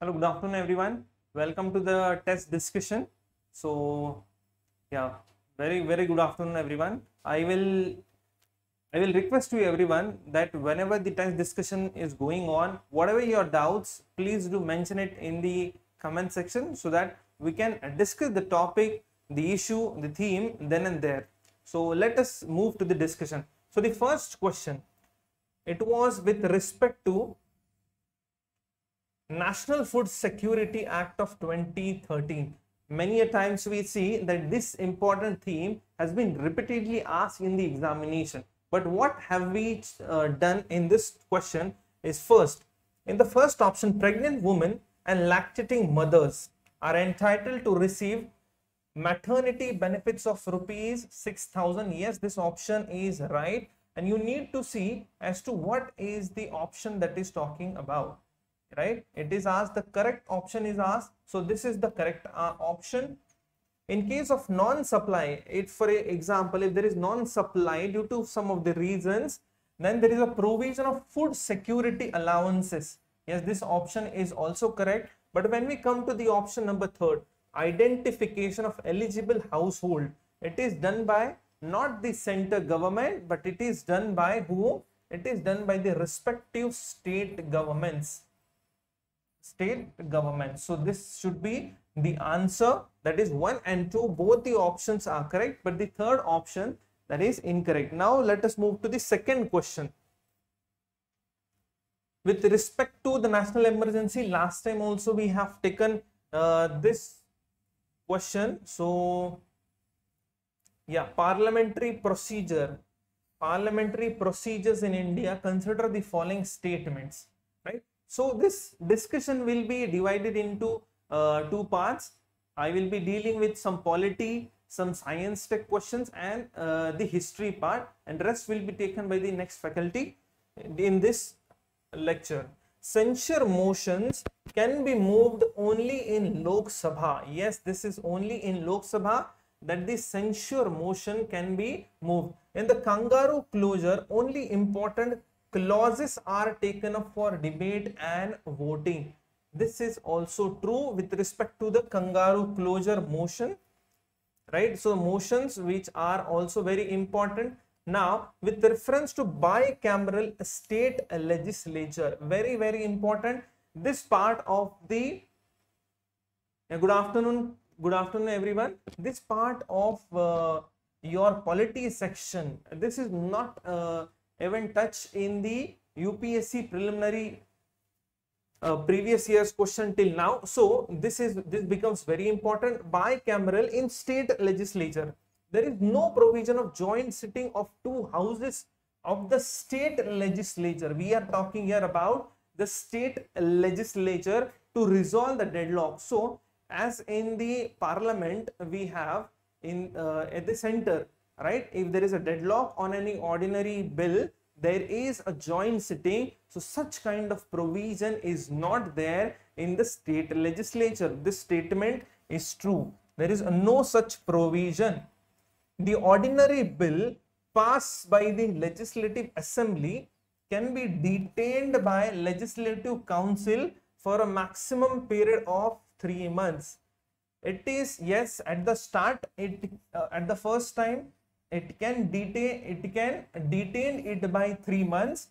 Hello, good afternoon, everyone. Welcome to the test discussion. So, yeah, very very good afternoon, everyone. I will I will request to everyone that whenever the test discussion is going on, whatever your doubts, please do mention it in the comment section so that we can discuss the topic, the issue, the theme then and there. So let us move to the discussion. So the first question, it was with respect to National Food Security Act of 2013. Many a times we see that this important theme has been repeatedly asked in the examination. But what have we uh, done in this question is first, in the first option, pregnant women and lactating mothers are entitled to receive maternity benefits of rupees 6000 yes this option is right. And you need to see as to what is the option that is talking about right? It is asked the correct option is asked. So this is the correct uh, option. In case of non-supply it for example if there is non-supply due to some of the reasons then there is a provision of food security allowances. Yes this option is also correct. But when we come to the option number third identification of eligible household. It is done by not the center government but it is done by who? It is done by the respective state governments. State government. So this should be the answer. That is 1 and 2 both the options are correct but the third option that is incorrect. Now let us move to the second question. With respect to the national emergency last time also we have taken uh, this question so yeah parliamentary procedure parliamentary procedures in india consider the following statements right so this discussion will be divided into uh, two parts. I will be dealing with some polity, some science tech questions and uh, the history part and rest will be taken by the next faculty in this lecture. Censure motions can be moved only in Lok Sabha. Yes, this is only in Lok Sabha that the censure motion can be moved. In the kangaroo closure, only important clauses are taken up for debate and voting. This is also true with respect to the kangaroo closure motion, right? So motions which are also very important. Now, with reference to bicameral state legislature, very, very important. This part of the, uh, good afternoon, good afternoon everyone. This part of uh, your polity section, this is not uh, even touched in the UPSC preliminary uh, previous year's question till now. So this is this becomes very important bicameral in state legislature. There is no provision of joint sitting of two houses of the state legislature. We are talking here about the state legislature to resolve the deadlock. So as in the parliament we have in uh, at the center right if there is a deadlock on any ordinary bill there is a joint sitting so such kind of provision is not there in the state legislature this statement is true there is no such provision the ordinary bill passed by the legislative assembly can be detained by legislative council for a maximum period of 3 months. It is yes at the start it uh, at the first time it can detain it can detain it by three months.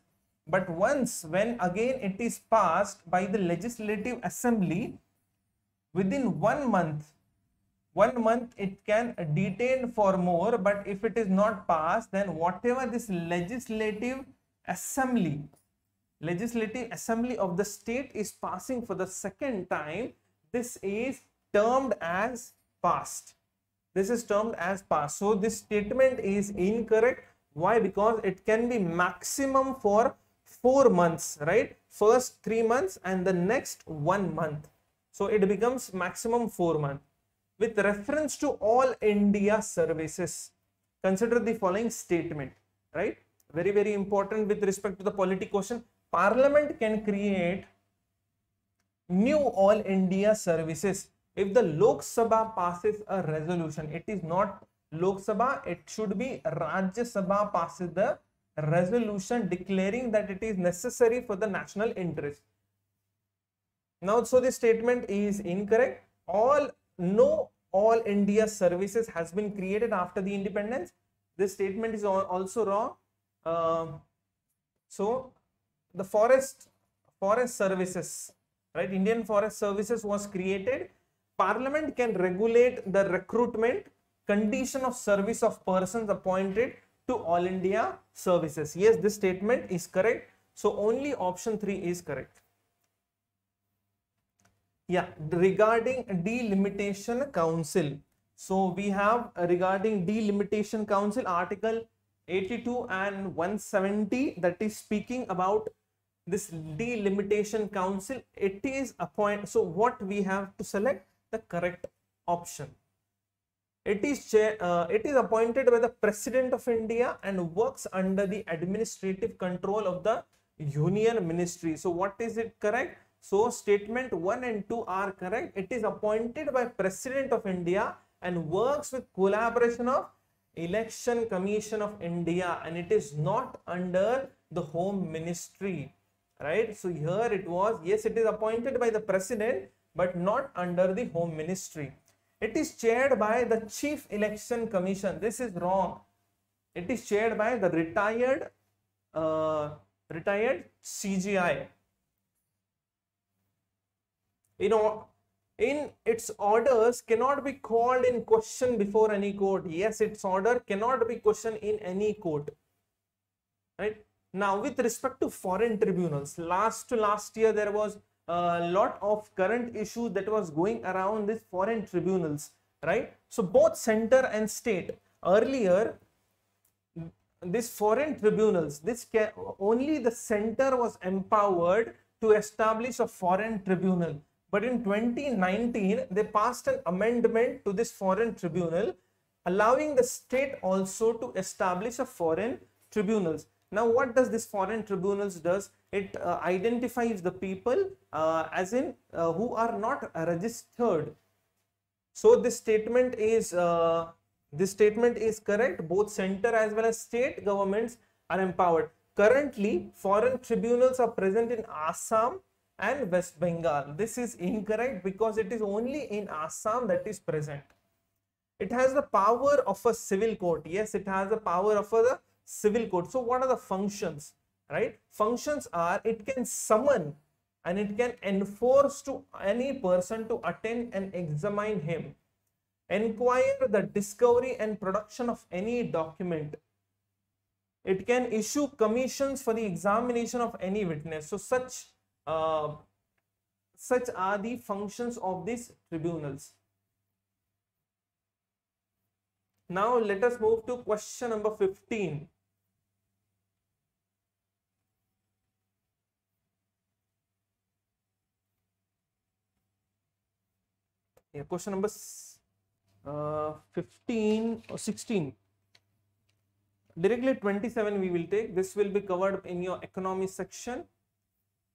But once when again it is passed by the legislative assembly within one month one month it can detain for more but if it is not passed then whatever this legislative assembly legislative assembly of the state is passing for the second time this is termed as passed. This is termed as pass so this statement is incorrect. Why? Because it can be maximum for four months right? First three months and the next one month. So it becomes maximum four month with reference to all india services consider the following statement right very very important with respect to the polity question parliament can create new all india services if the Lok Sabha passes a resolution, it is not Lok Sabha, it should be Rajya Sabha passes the resolution declaring that it is necessary for the national interest. Now, so this statement is incorrect. All no all India services has been created after the independence. This statement is also wrong. Uh, so the forest forest services, right? Indian forest services was created. Parliament can regulate the recruitment, condition of service of persons appointed to all India services. Yes, this statement is correct. So only option 3 is correct. Yeah, regarding delimitation council. So we have regarding delimitation council article 82 and 170 that is speaking about this delimitation council. It is appoint. So what we have to select the correct option. It is uh, it is appointed by the President of India and works under the administrative control of the Union Ministry. So what is it correct? So statement 1 and 2 are correct. It is appointed by President of India and works with collaboration of Election Commission of India and it is not under the Home Ministry. Right. So here it was, yes, it is appointed by the President but not under the Home Ministry. It is chaired by the Chief Election Commission. This is wrong. It is chaired by the retired uh, retired CGI you know in its orders cannot be called in question before any court. Yes its order cannot be questioned in any court. Right? Now with respect to foreign tribunals last to last year there was a lot of current issue that was going around these foreign tribunals right? So both center and state earlier these foreign tribunals this only the center was empowered to establish a foreign tribunal but in 2019, they passed an amendment to this foreign tribunal, allowing the state also to establish a foreign tribunals. Now, what does this foreign tribunals does? It uh, identifies the people uh, as in uh, who are not registered. So this statement is uh, this statement is correct. Both center as well as state governments are empowered. Currently, foreign tribunals are present in Assam, and West Bengal. This is incorrect because it is only in Assam that is present. It has the power of a civil court. Yes, it has the power of a civil court. So what are the functions? Right? Functions are it can summon and it can enforce to any person to attend and examine him. Enquire the discovery and production of any document. It can issue commissions for the examination of any witness. So such uh, such are the functions of these tribunals. Now let us move to question number 15. Yeah, question number uh, 15 or 16. Directly 27 we will take. This will be covered in your economy section.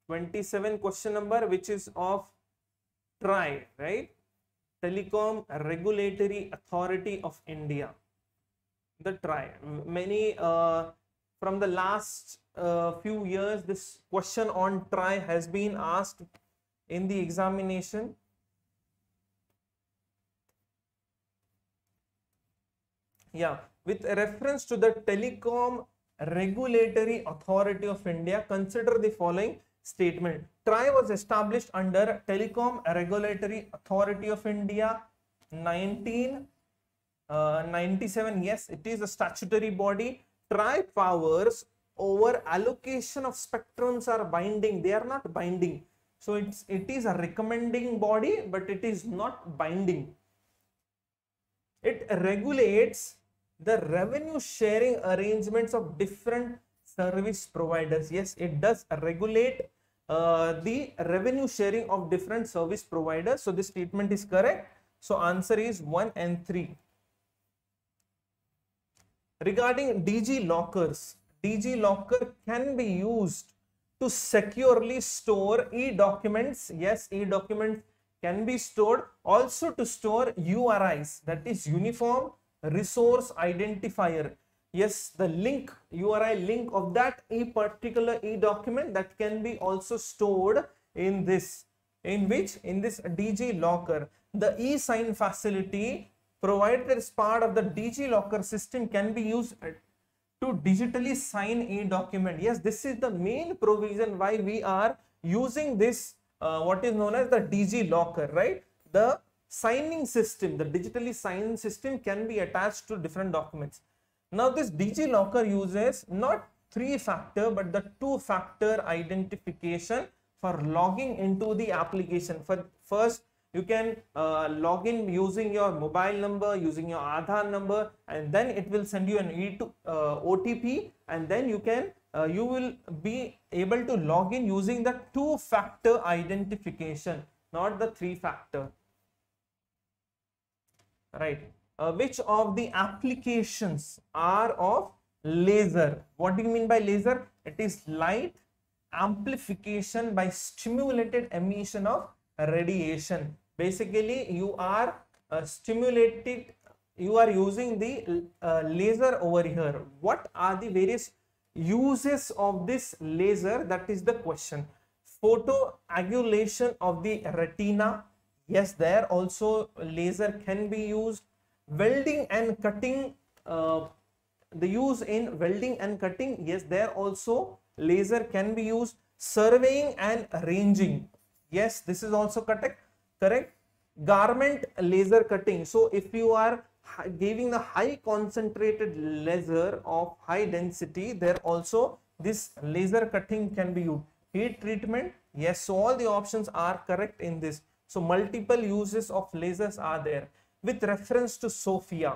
27 question number which is of TRAI, right? Telecom Regulatory Authority of India. The TRAI. Many uh, from the last uh, few years, this question on TRAI has been asked in the examination. Yeah, with reference to the Telecom Regulatory Authority of India, consider the following statement. TRAI was established under Telecom Regulatory Authority of India 1997. Uh, yes, it is a statutory body. TRAI powers over allocation of spectrums are binding. They are not binding. So it's it is a recommending body, but it is not binding. It regulates the revenue sharing arrangements of different service providers. Yes, it does regulate uh, the revenue sharing of different service providers. So this statement is correct. So answer is 1 and 3. Regarding DigiLockers, DG locker can be used to securely store e-documents. Yes, e-documents can be stored also to store URIs that is uniform resource identifier yes the link URI link of that e particular e document that can be also stored in this in which in this DigiLocker. The e-sign facility provided as part of the DigiLocker system can be used to digitally sign a document yes this is the main provision why we are using this uh, what is known as the DigiLocker right? The signing system the digitally signed system can be attached to different documents now this DigiLocker uses not three factor but the two factor identification for logging into the application. For first you can uh, log in using your mobile number using your Aadhaar number and then it will send you an E2 uh, OTP and then you can uh, you will be able to log in using the two factor identification not the three factor. Right uh, which of the applications are of laser? What do you mean by laser? It is light amplification by stimulated emission of radiation. Basically you are uh, stimulated you are using the uh, laser over here. What are the various uses of this laser? That is the question. Photocoagulation of the retina. Yes there also laser can be used welding and cutting uh, the use in welding and cutting yes there also laser can be used surveying and ranging yes this is also correct correct? Garment laser cutting. So if you are giving the high concentrated laser of high density there also this laser cutting can be used. Heat treatment yes so all the options are correct in this. So multiple uses of lasers are there with reference to SOFIA.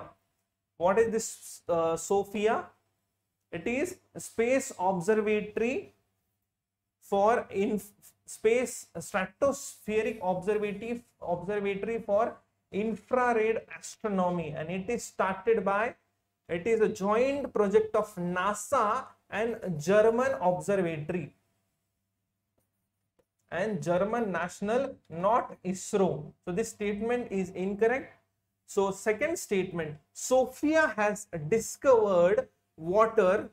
What is this uh, SOFIA? It is space observatory for in space stratospheric observatory observatory for infrared astronomy. And it is started by it is a joint project of NASA and German observatory. And German national not ISRO. So this statement is incorrect so second statement SOFIA has discovered water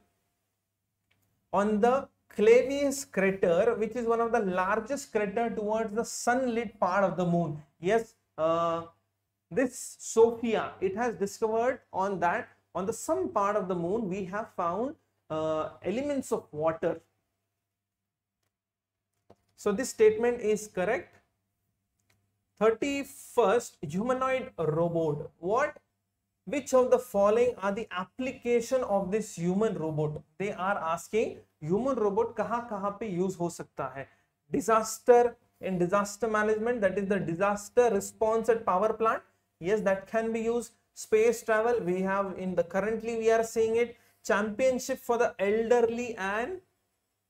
on the Clavius crater, which is one of the largest crater towards the sunlit part of the moon. Yes, uh, this SOFIA, it has discovered on that, on the some part of the moon, we have found uh, elements of water. So this statement is correct. 31st, humanoid robot. What which of the following are the application of this human robot they are asking human robot kaha kaha pe use ho sakta hai disaster in disaster management that is the disaster response at power plant yes that can be used space travel we have in the currently we are seeing it championship for the elderly and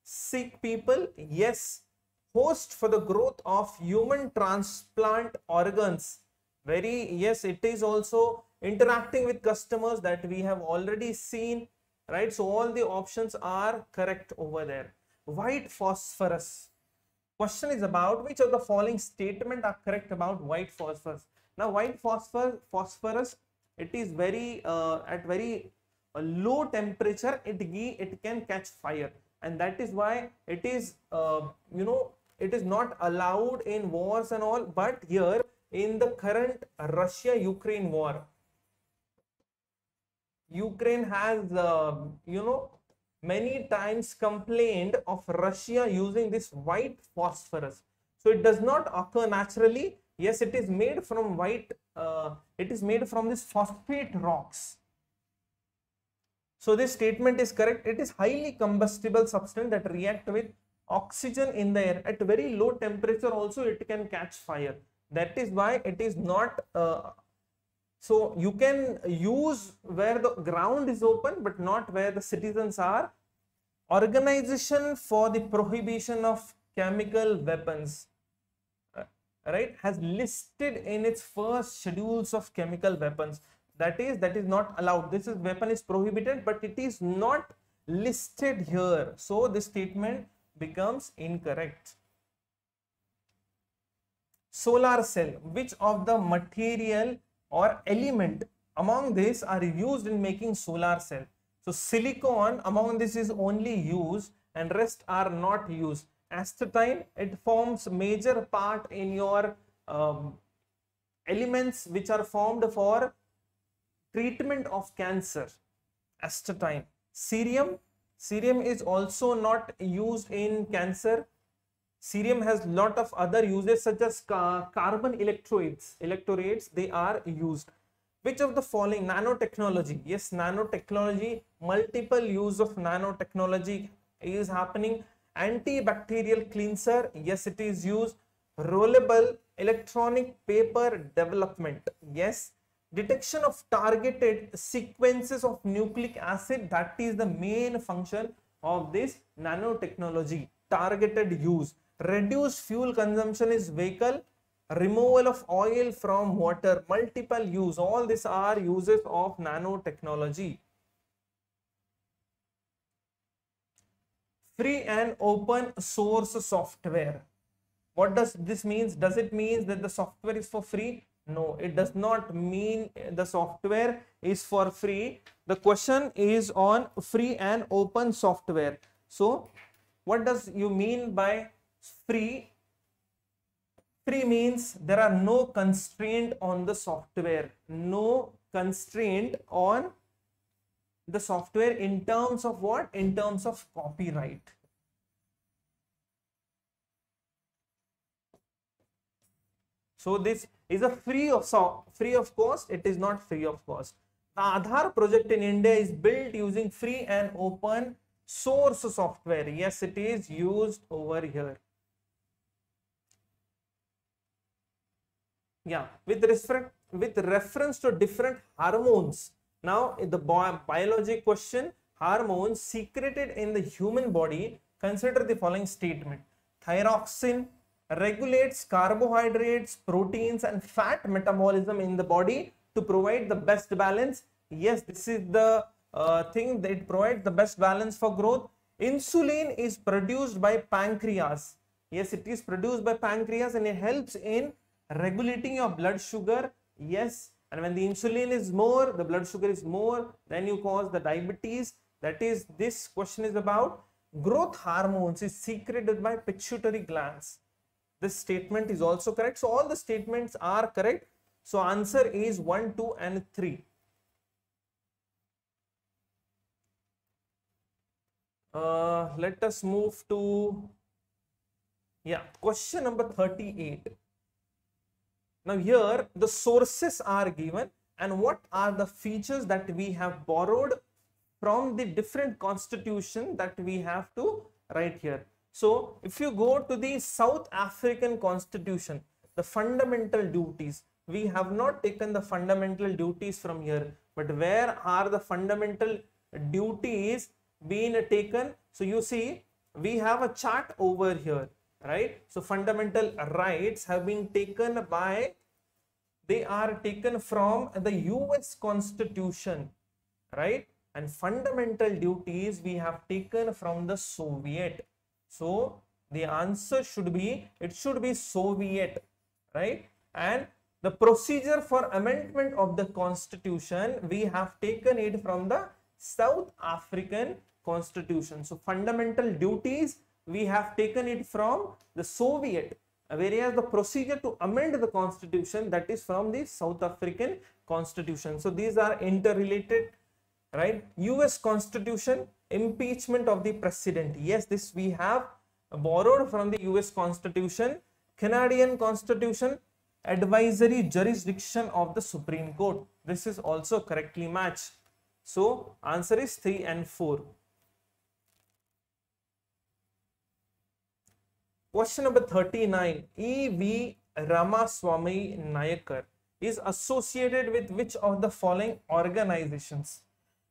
sick people yes host for the growth of human transplant organs. Very yes it is also interacting with customers that we have already seen right? So all the options are correct over there. White phosphorus. Question is about which of the following statement are correct about white phosphorus? Now white phosphorus phosphorus it is very uh, at very uh, low temperature it it can catch fire. And that is why it is uh, you know it is not allowed in wars and all but here in the current russia ukraine war Ukraine has, uh, you know, many times complained of Russia using this white phosphorus. So it does not occur naturally. Yes, it is made from white, uh, it is made from this phosphate rocks. So this statement is correct. It is highly combustible substance that react with oxygen in the air at very low temperature also it can catch fire. That is why it is not uh, so you can use where the ground is open but not where the citizens are. Organization for the Prohibition of Chemical Weapons uh, right has listed in its first schedules of chemical weapons that is that is not allowed this is weapon is prohibited but it is not listed here so this statement becomes incorrect solar cell which of the material or element among these are used in making solar cell So silicon among this is only used and rest are not used. Astatine, it forms major part in your um, elements which are formed for treatment of cancer. Astatine. Cerium, cerium is also not used in cancer. Cerium has a lot of other uses such as ca carbon electrodes. Electrodes, they are used. Which of the following nanotechnology? Yes, nanotechnology, multiple use of nanotechnology is happening. Antibacterial cleanser, yes, it is used. Rollable electronic paper development, yes. Detection of targeted sequences of nucleic acid, that is the main function of this nanotechnology. Targeted use. Reduce fuel consumption is vehicle removal of oil from water, multiple use, all these are uses of nanotechnology. Free and open source software. What does this means? Does it mean that the software is for free? No, it does not mean the software is for free. The question is on free and open software. So, what does you mean by free free means there are no constraint on the software no constraint on the software in terms of what in terms of copyright so this is a free of so free of cost it is not free of cost. The Aadhaar project in India is built using free and open source software. Yes it is used over here. Yeah with respect with reference to different hormones. Now the bi biology question hormones secreted in the human body consider the following statement. Thyroxine regulates carbohydrates proteins and fat metabolism in the body to provide the best balance. Yes this is the uh, thing that provides the best balance for growth. Insulin is produced by pancreas. Yes it is produced by pancreas and it helps in regulating your blood sugar. Yes and when the insulin is more the blood sugar is more then you cause the diabetes. That is this question is about growth hormones is secreted by pituitary glands this statement is also correct. So all the statements are correct. So answer is 1 2 and 3 uh, let us move to yeah question number 38 now here the sources are given and what are the features that we have borrowed from the different constitution that we have to write here. So if you go to the South African constitution, the fundamental duties, we have not taken the fundamental duties from here, but where are the fundamental duties being taken? So you see, we have a chart over here right? So fundamental rights have been taken by, they are taken from the US constitution, right? And fundamental duties we have taken from the Soviet. So the answer should be, it should be Soviet, right? And the procedure for amendment of the constitution, we have taken it from the South African constitution. So fundamental duties we have taken it from the Soviet, whereas the procedure to amend the constitution that is from the South African constitution. So these are interrelated, right? US constitution, impeachment of the president. Yes, this we have borrowed from the US constitution, Canadian constitution, advisory jurisdiction of the Supreme Court. This is also correctly matched. So answer is 3 and 4. Question number 39. E.V. Ramaswamy Nayakar is associated with which of the following organizations?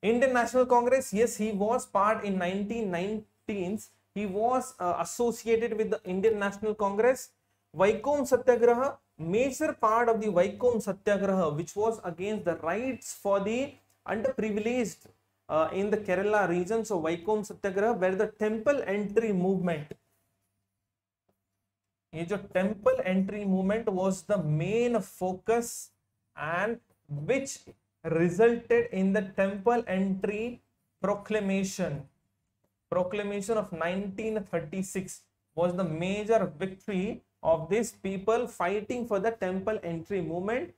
Indian National Congress, yes, he was part in 1919s. He was uh, associated with the Indian National Congress. Vaikom Satyagraha, major part of the Vaikom Satyagraha, which was against the rights for the underprivileged uh, in the Kerala region. So Vaikom Satyagraha, where the temple entry movement ये जो temple entry movement was the main focus and which resulted in the temple entry proclamation. Proclamation of 1936 was the major victory of these people fighting for the temple entry movement.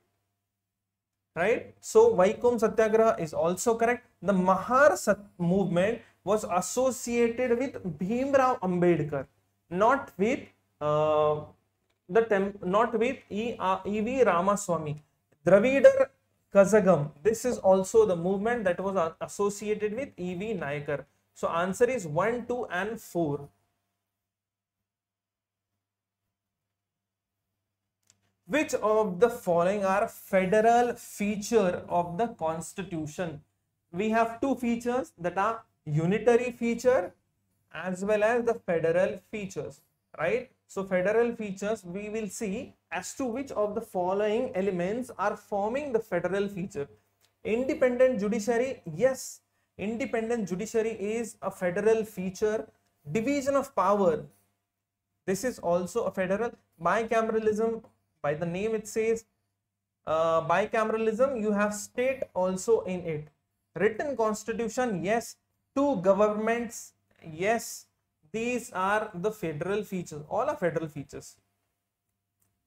Right? So vaikom satyagraha is also correct. The mahar Sat movement was associated with bhimrao ambedkar not with uh, the temp not with e, uh, ev ramaswamy. Dravidar kazhagam this is also the movement that was associated with ev nayakar so answer is 1 2 and 4 Which of the following are federal feature of the constitution? We have two features that are unitary feature as well as the federal features, right? So federal features we will see as to which of the following elements are forming the federal feature. Independent judiciary, yes, independent judiciary is a federal feature. Division of power, this is also a federal. Bicameralism, by the name it says uh, bicameralism you have state also in it written constitution yes two governments yes these are the federal features all are federal features.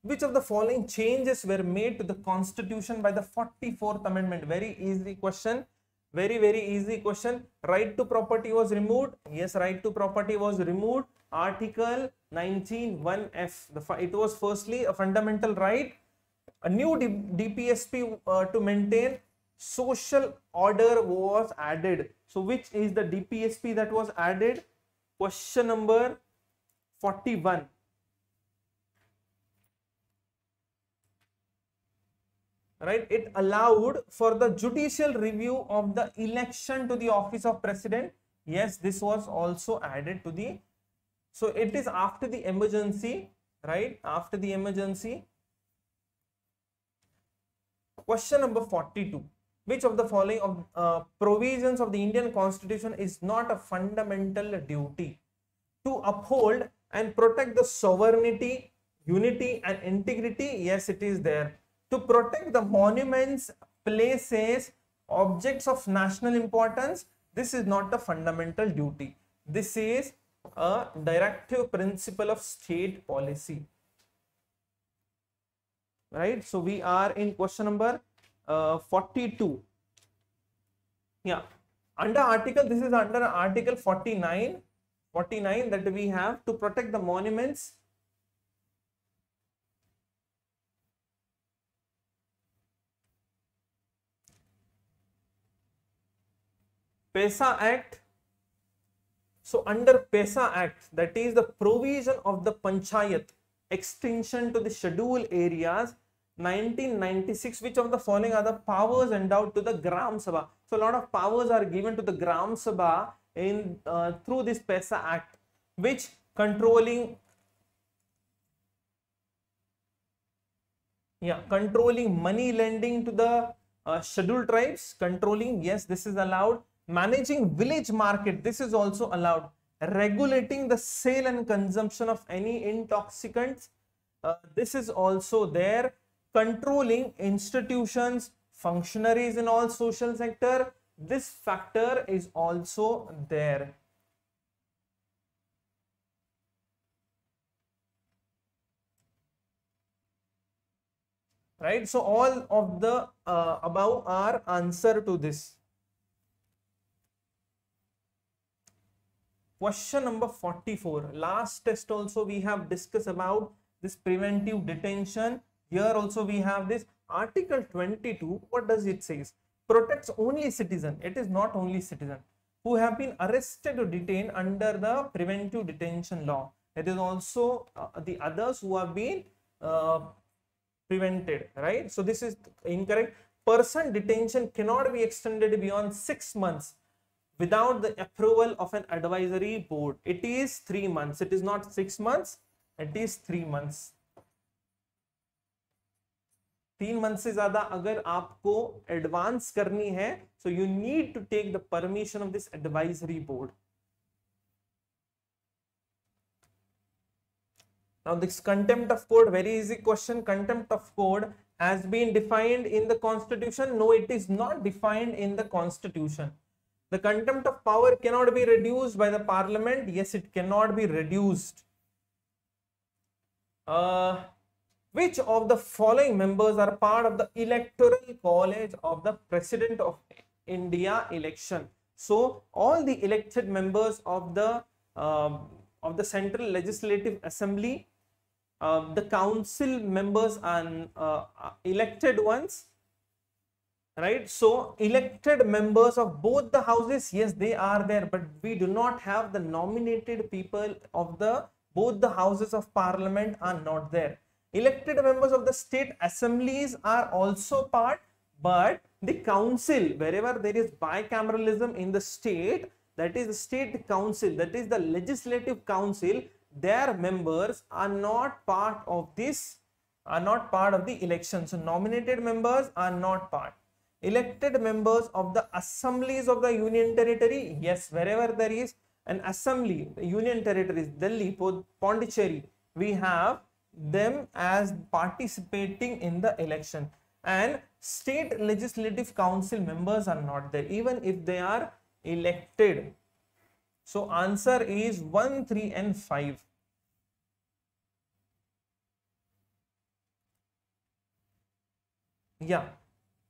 Which of the following changes were made to the constitution by the 44th amendment? Very easy question. Very very easy question. Right to property was removed. Yes right to property was removed. Article 191f the it was firstly a fundamental right a new D, dpsp uh, to maintain. Social order was added. So which is the dpsp that was added question number 41 right it allowed for the judicial review of the election to the office of president yes this was also added to the so it is after the emergency, right? After the emergency. Question number 42. Which of the following of uh, provisions of the Indian constitution is not a fundamental duty? To uphold and protect the sovereignty, unity and integrity, yes it is there. To protect the monuments, places, objects of national importance, this is not a fundamental duty. This is a directive principle of state policy right so we are in question number uh, 42 yeah. Under article this is under article 49 49 that we have to protect the monuments. PESA Act. So under PESA Act, that is the provision of the Panchayat extension to the schedule areas 1996 which of the following are the powers endowed to the gram sabha? So a lot of powers are given to the gram sabha in uh, through this pesa act which controlling yeah controlling money lending to the uh, scheduled tribes controlling yes this is allowed. Managing village market this is also allowed. Regulating the sale and consumption of any intoxicants uh, this is also there controlling institutions functionaries in all social sector this factor is also there right so all of the uh, above are answer to this Question number 44. Last test also we have discussed about this preventive detention. Here also we have this article 22. What does it says? Protects only citizen. It is not only citizen who have been arrested or detained under the preventive detention law. It is also uh, the others who have been uh, prevented, right? So this is incorrect. Person detention cannot be extended beyond six months without the approval of an advisory board. It is three months. It is not six months. It is three months. तीन month से ज़्यादा अगर आपको advance करनी है so you need to take the permission of this advisory board now this contempt of court very easy question contempt of court has been defined in the constitution no it is not defined in the constitution the contempt of power cannot be reduced by the parliament. Yes, it cannot be reduced. Uh which of the following members are part of the electoral college of the president of India election? So all the elected members of the uh, of the Central Legislative Assembly, uh, the council members and uh, elected ones, right? So elected members of both the houses, yes, they are there, but we do not have the nominated people of the both the houses of parliament are not there. Elected members of the state assemblies are also part, but the council, wherever there is bicameralism in the state, that is the state council, that is the legislative council, their members are not part of this, are not part of the election. So nominated members are not part. Elected members of the assemblies of the union territory, yes, wherever there is an assembly, union territories, Delhi, Pondicherry, we have them as participating in the election. And state legislative council members are not there. Even if they are elected. So answer is 1 3 and 5 yeah.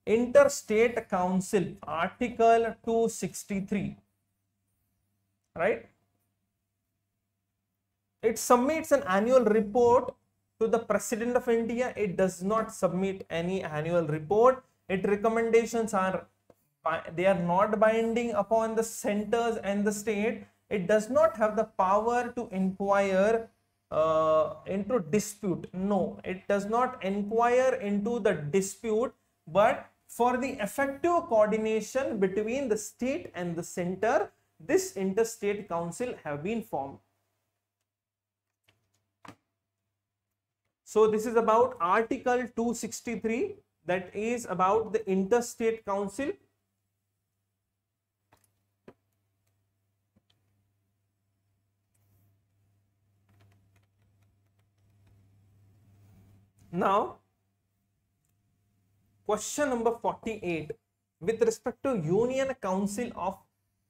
Interstate council article 263 right? It submits an annual report to the president of india it does not submit any annual report. Its recommendations are they are not binding upon the centers and the state. It does not have the power to inquire uh, into dispute. No it does not inquire into the dispute but for the effective coordination between the state and the center this interstate council have been formed so this is about article 263 that is about the interstate council Now, question number 48. With respect to Union Council of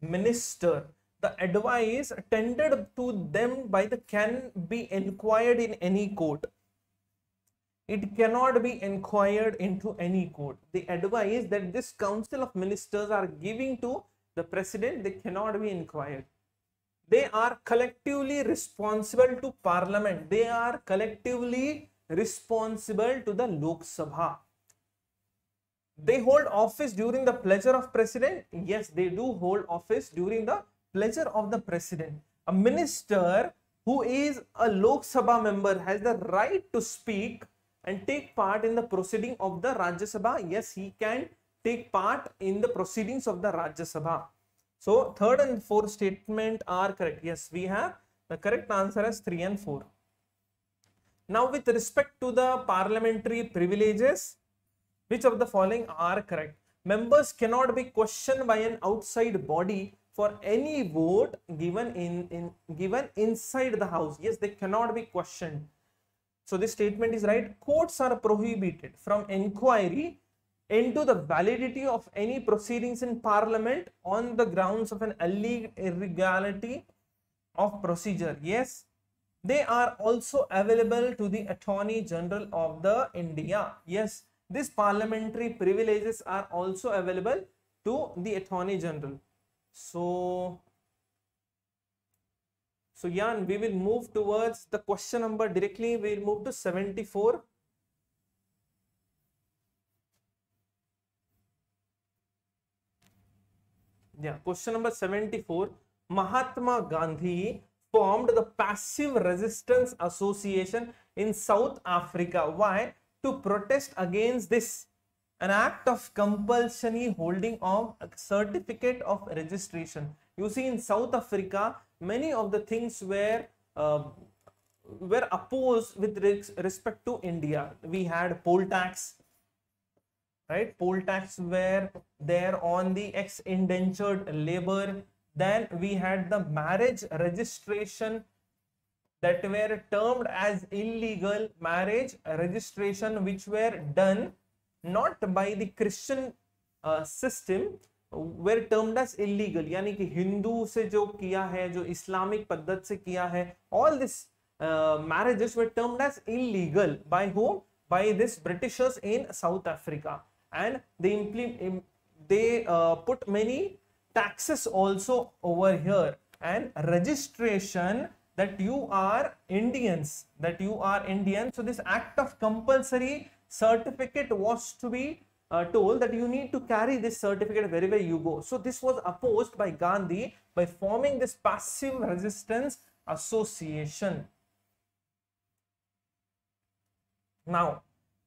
Minister, the advice tendered to them by the can be inquired in any court. It cannot be inquired into any court. The advice that this Council of Ministers are giving to the President, they cannot be inquired. They are collectively responsible to Parliament. They are collectively responsible to the Lok Sabha. They hold office during the pleasure of president. Yes, they do hold office during the pleasure of the president. A minister who is a Lok Sabha member has the right to speak and take part in the proceeding of the Rajya Sabha. Yes, he can take part in the proceedings of the Rajya Sabha. So, third and fourth statement are correct. Yes, we have the correct answer as 3 and 4. Now, with respect to the parliamentary privileges, which of the following are correct? Members cannot be questioned by an outside body for any vote given in, in given inside the house. Yes, they cannot be questioned. So this statement is right. Courts are prohibited from inquiry into the validity of any proceedings in parliament on the grounds of an alleged illegality of procedure. Yes, they are also available to the Attorney General of the India. Yes, these parliamentary privileges are also available to the Attorney General. So, so Jan, we will move towards the question number directly. We will move to 74. Yeah, question number 74. Mahatma Gandhi formed the Passive Resistance Association in South Africa. Why? To protest against this an act of compulsory holding of a certificate of registration. You see in South Africa, many of the things were uh, were opposed with respect to India. We had poll tax, right? Poll tax were there on the ex-indentured labor. Then we had the marriage registration that were termed as illegal marriage registration which were done not by the Christian uh, system were termed illegal यानी कि हिंदू से जो किया है, जो Islamic पद्धत से किया है all this marriages were termed illegal by whom by this Britishers in South Africa and they they put many taxes also over here and registration that you are indians, that you are indian. So this act of compulsory certificate was to be uh, told that you need to carry this certificate wherever you go. So this was opposed by Gandhi by forming this passive resistance association. Now,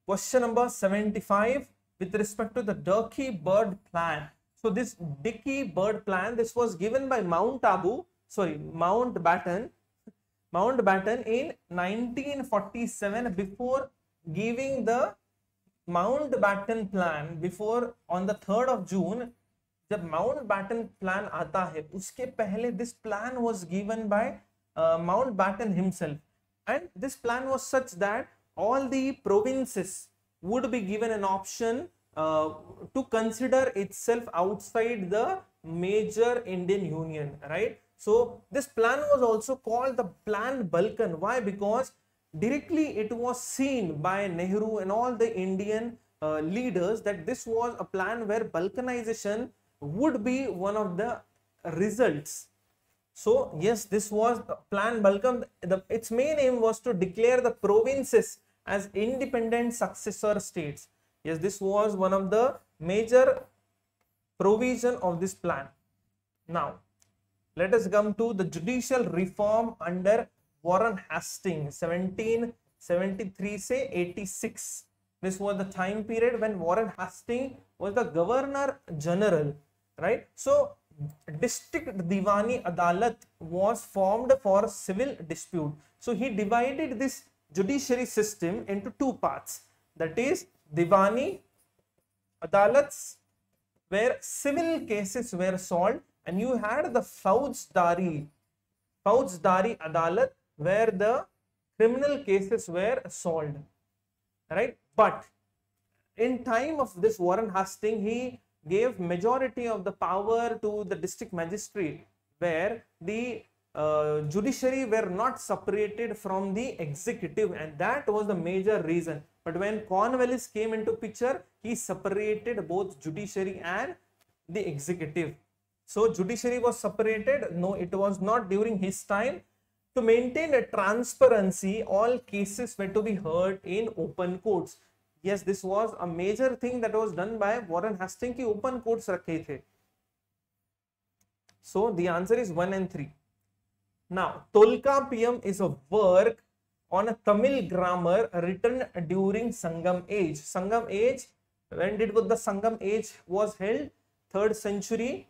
question number 75 with respect to the Dickie Bird plan. So this Dickie Bird plan, this was given by Mount Abu, sorry, Mountbatten, Mountbatten in 1947 before giving the Mountbatten plan before on the 3rd of June जब Mountbatten plan आता है उसके पहले this plan was given by uh, Mountbatten himself and this plan was such that all the provinces would be given an option uh, to consider itself outside the major Indian Union right so this plan was also called the plan Balkan why because directly it was seen by Nehru and all the Indian uh, leaders that this was a plan where balkanization would be one of the results. So yes, this was the plan Balkan. The, its main aim was to declare the provinces as independent successor states. Yes, this was one of the major provision of this plan. Now, let us come to the judicial reform under Warren Hastings 1773 say 86 this was the time period when Warren Hastings was the governor general right? So district Diwani Adalat was formed for civil dispute. So he divided this judiciary system into two parts. That is Diwani Adalats where civil cases were solved and you had the Faujdari Faujdari Adalat where the criminal cases were solved right? But in time of this warren hastings he gave majority of the power to the district magistrate where the uh, judiciary were not separated from the executive and that was the major reason. But when cornwallis came into picture he separated both judiciary and the executive. So judiciary was separated. No it was not during his time to maintain a transparency, all cases were to be heard in open courts. Yes, this was a major thing that was done by Warren Hastings ki open courts rakhe the. So the answer is 1 and 3. Now, Tolkapiyam is a work on a Tamil grammar written during Sangam age. Sangam age, when did the Sangam age was held? 3rd century.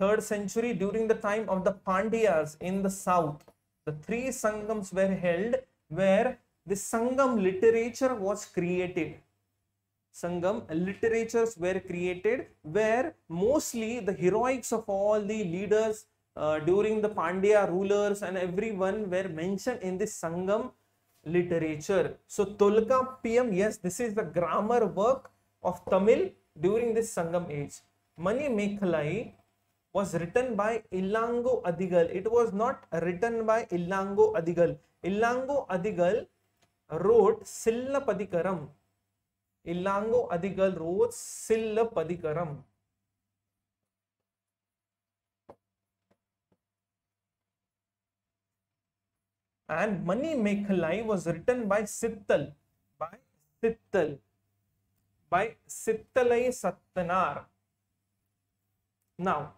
3rd century during the time of the Pandyas in the south the three Sangams were held where the Sangam literature was created. Sangam literatures were created where mostly the heroics of all the leaders uh, during the Pandya rulers and everyone were mentioned in this Sangam literature. So Tolkappiyam, yes, this is the grammar work of Tamil during this Sangam age. Mani Mekhalai was written by Ilango Adigal. It was not written by Ilango Adigal. Ilango Adigal wrote Sillapadikaram. Ilango Adigal wrote Sillapadikaram. And Mani Mekhalai was written by Sittal. By Sittal. By Sittalai Sattanar. Now,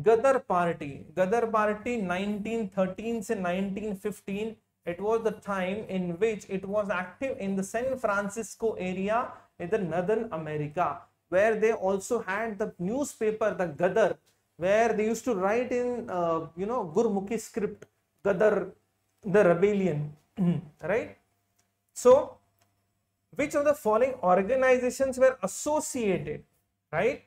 Gadar Party. Gadar Party 1913 to 1915. It was the time in which it was active in the San Francisco area in the Northern America, where they also had the newspaper, the Gadar, where they used to write in, uh, you know, Gurmukhi script, Gadar, the rebellion, right? So, which of the following organizations were associated, right?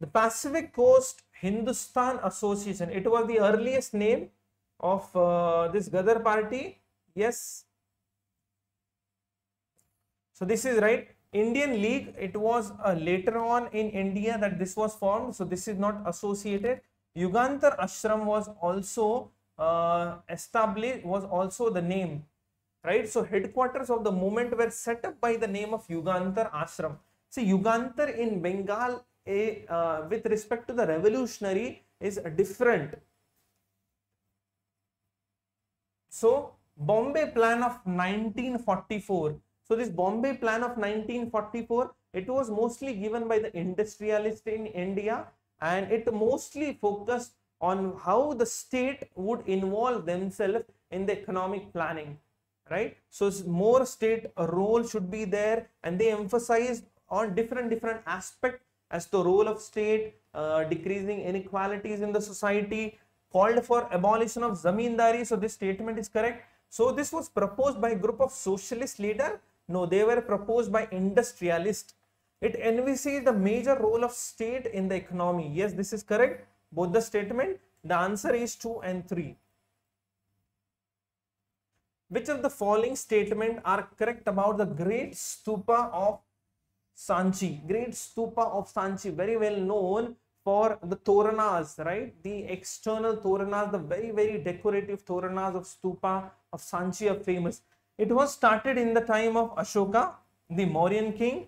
The Pacific Coast Hindustan Association. It was the earliest name of uh, this Gadar party. Yes. So this is right. Indian League, it was uh, later on in India that this was formed. So this is not associated. Yugantar Ashram was also uh, established, was also the name, right? So headquarters of the movement were set up by the name of Yugantar Ashram. See, Yugantar in Bengal, a, uh, with respect to the revolutionary, is different. So Bombay Plan of 1944 so this Bombay plan of 1944, it was mostly given by the industrialists in India and it mostly focused on how the state would involve themselves in the economic planning, right? So more state role should be there and they emphasized on different different aspects as the role of state, uh, decreasing inequalities in the society, called for abolition of zamindari. So this statement is correct. So this was proposed by a group of socialist leader no, they were proposed by industrialist. It envisaged the major role of state in the economy. Yes, this is correct. Both the statement. The answer is 2 and 3. Which of the following statement are correct about the great stupa of Sanchi? Great stupa of Sanchi, very well known for the toranas, right? The external toranas, the very, very decorative toranas of stupa of Sanchi are famous. It was started in the time of Ashoka, the Mauryan king.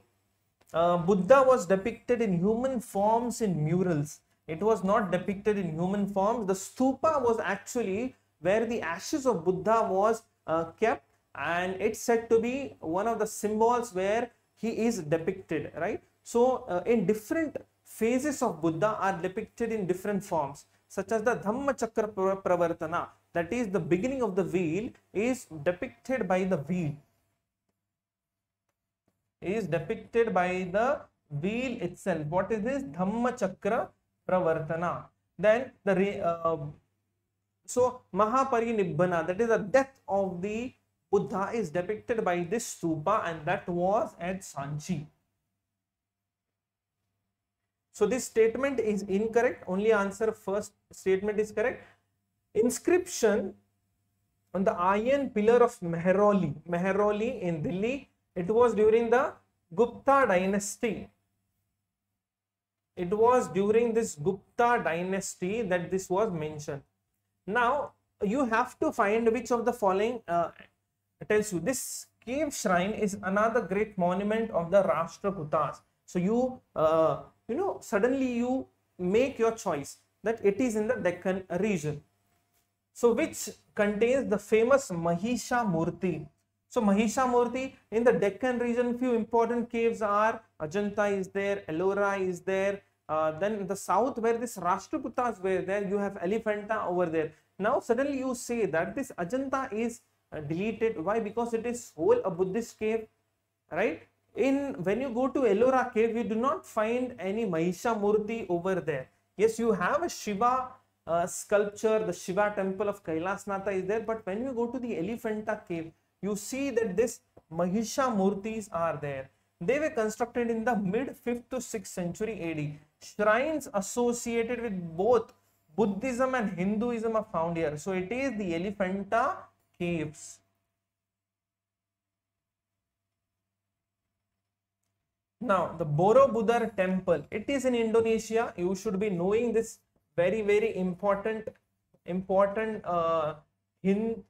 Uh, Buddha was depicted in human forms in murals. It was not depicted in human forms. The stupa was actually where the ashes of Buddha was uh, kept and it's said to be one of the symbols where he is depicted, right? So, uh, in different phases of Buddha are depicted in different forms such as the Dhamma Chakra Pravartana that is the beginning of the wheel is depicted by the wheel is depicted by the wheel itself what is this dhamma chakra pravartana then the uh, so mahaparinibbana that is the death of the buddha is depicted by this stupa and that was at sanchi so this statement is incorrect only answer first statement is correct inscription on the iron pillar of Mehrauli, Mehrauli in Delhi. It was during the Gupta dynasty. It was during this Gupta dynasty that this was mentioned. Now, you have to find which of the following uh, tells you this cave shrine is another great monument of the Rashtrakutas. So you, uh, you know, suddenly you make your choice that it is in the Deccan region. So which contains the famous Mahisha Murti. So Mahisha Murti in the Deccan region, few important caves are Ajanta is there, Ellora is there. Uh, then in the south where this Rashtrakutas were there, you have Elephanta over there. Now suddenly you say that this Ajanta is deleted. Why? Because it is whole a Buddhist cave, right? In when you go to Ellora cave, you do not find any Mahisha Murti over there. Yes, you have a Shiva uh, sculpture, the Shiva temple of Kailasnatha is there. But when you go to the Elephanta cave, you see that this Mahisha Murtis are there. They were constructed in the mid 5th to 6th century AD. Shrines associated with both Buddhism and Hinduism are found here. So it is the Elephanta caves. Now, the Borobudur temple, it is in Indonesia. You should be knowing this very very important important uh, in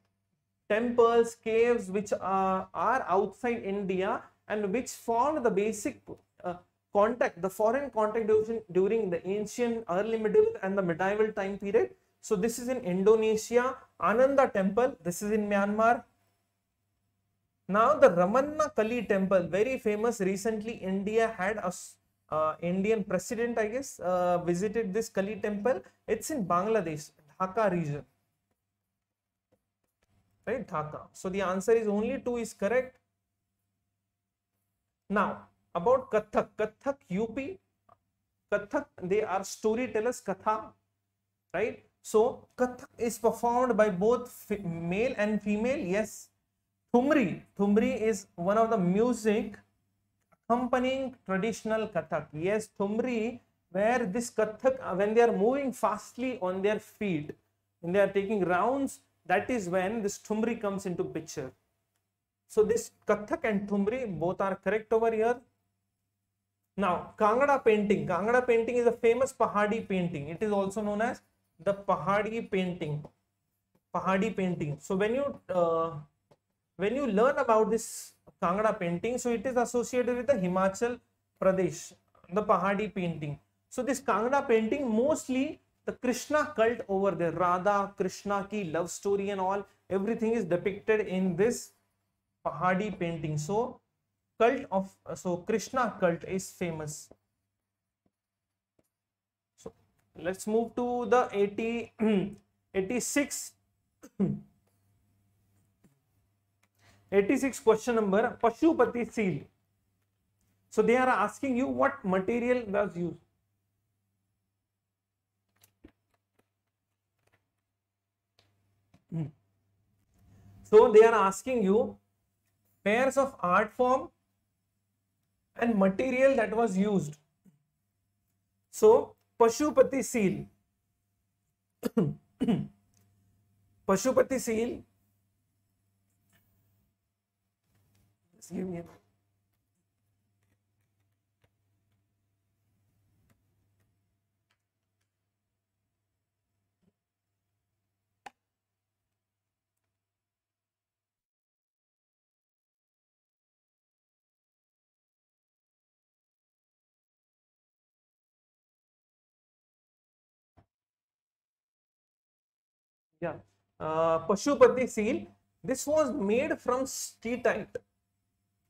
temples caves which uh, are outside india and which formed the basic uh, contact the foreign contact during, during the ancient early medieval and the medieval time period so this is in indonesia ananda temple this is in myanmar now the ramanna kali temple very famous recently india had a uh, Indian president, I guess, uh, visited this Kali temple. It's in Bangladesh, Dhaka region. Right, Dhaka. So the answer is only two is correct. Now, about Kathak, Kathak UP, Kathak, they are storytellers, Katha, right? So, Kathak is performed by both male and female, yes. Thumri, Thumri is one of the music accompanying traditional Kathak. Yes, Thumri, where this Kathak, uh, when they are moving fastly on their feet, when they are taking rounds, that is when this Thumri comes into picture. So this Kathak and Thumri both are correct over here. Now Kangra painting. Kangra painting is a famous Pahadi painting. It is also known as the Pahadi painting. Pahadi painting. So when you uh, when you learn about this Kangra painting, so it is associated with the Himachal Pradesh, the Pahadi painting. So this Kangra painting mostly the Krishna cult over there, Radha, Krishna ki love story and all, everything is depicted in this Pahadi painting. So cult of so Krishna cult is famous. Let's move to the 80 86 86 question number Pashupati seal. So they are asking you what material was used. So they are asking you pairs of art form and material that was used. So Pashupati seal. Pashupati seal. Yeah, uh, Pashupati seal. This was made from steatite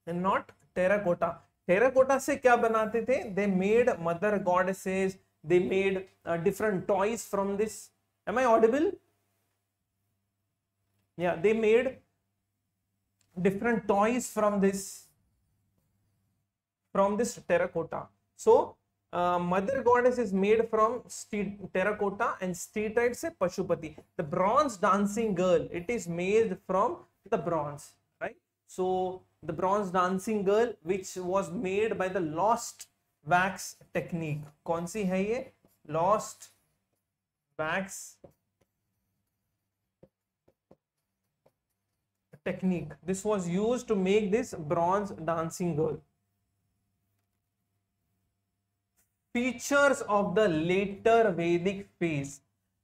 and not terracotta. Terracotta से क्या बनाते थे? They made mother goddesses. They made uh, different toys from this. Am I audible? Yeah, they made different toys from this from this terracotta. So mother goddess is made from terracotta and steatite से Pashupati. The bronze dancing girl it is made from the bronze right so the bronze dancing girl which was made by the lost wax technique कौन सी है ये? Lost wax technique this was use to make this bronze dancing girl features of the later Vedic phase.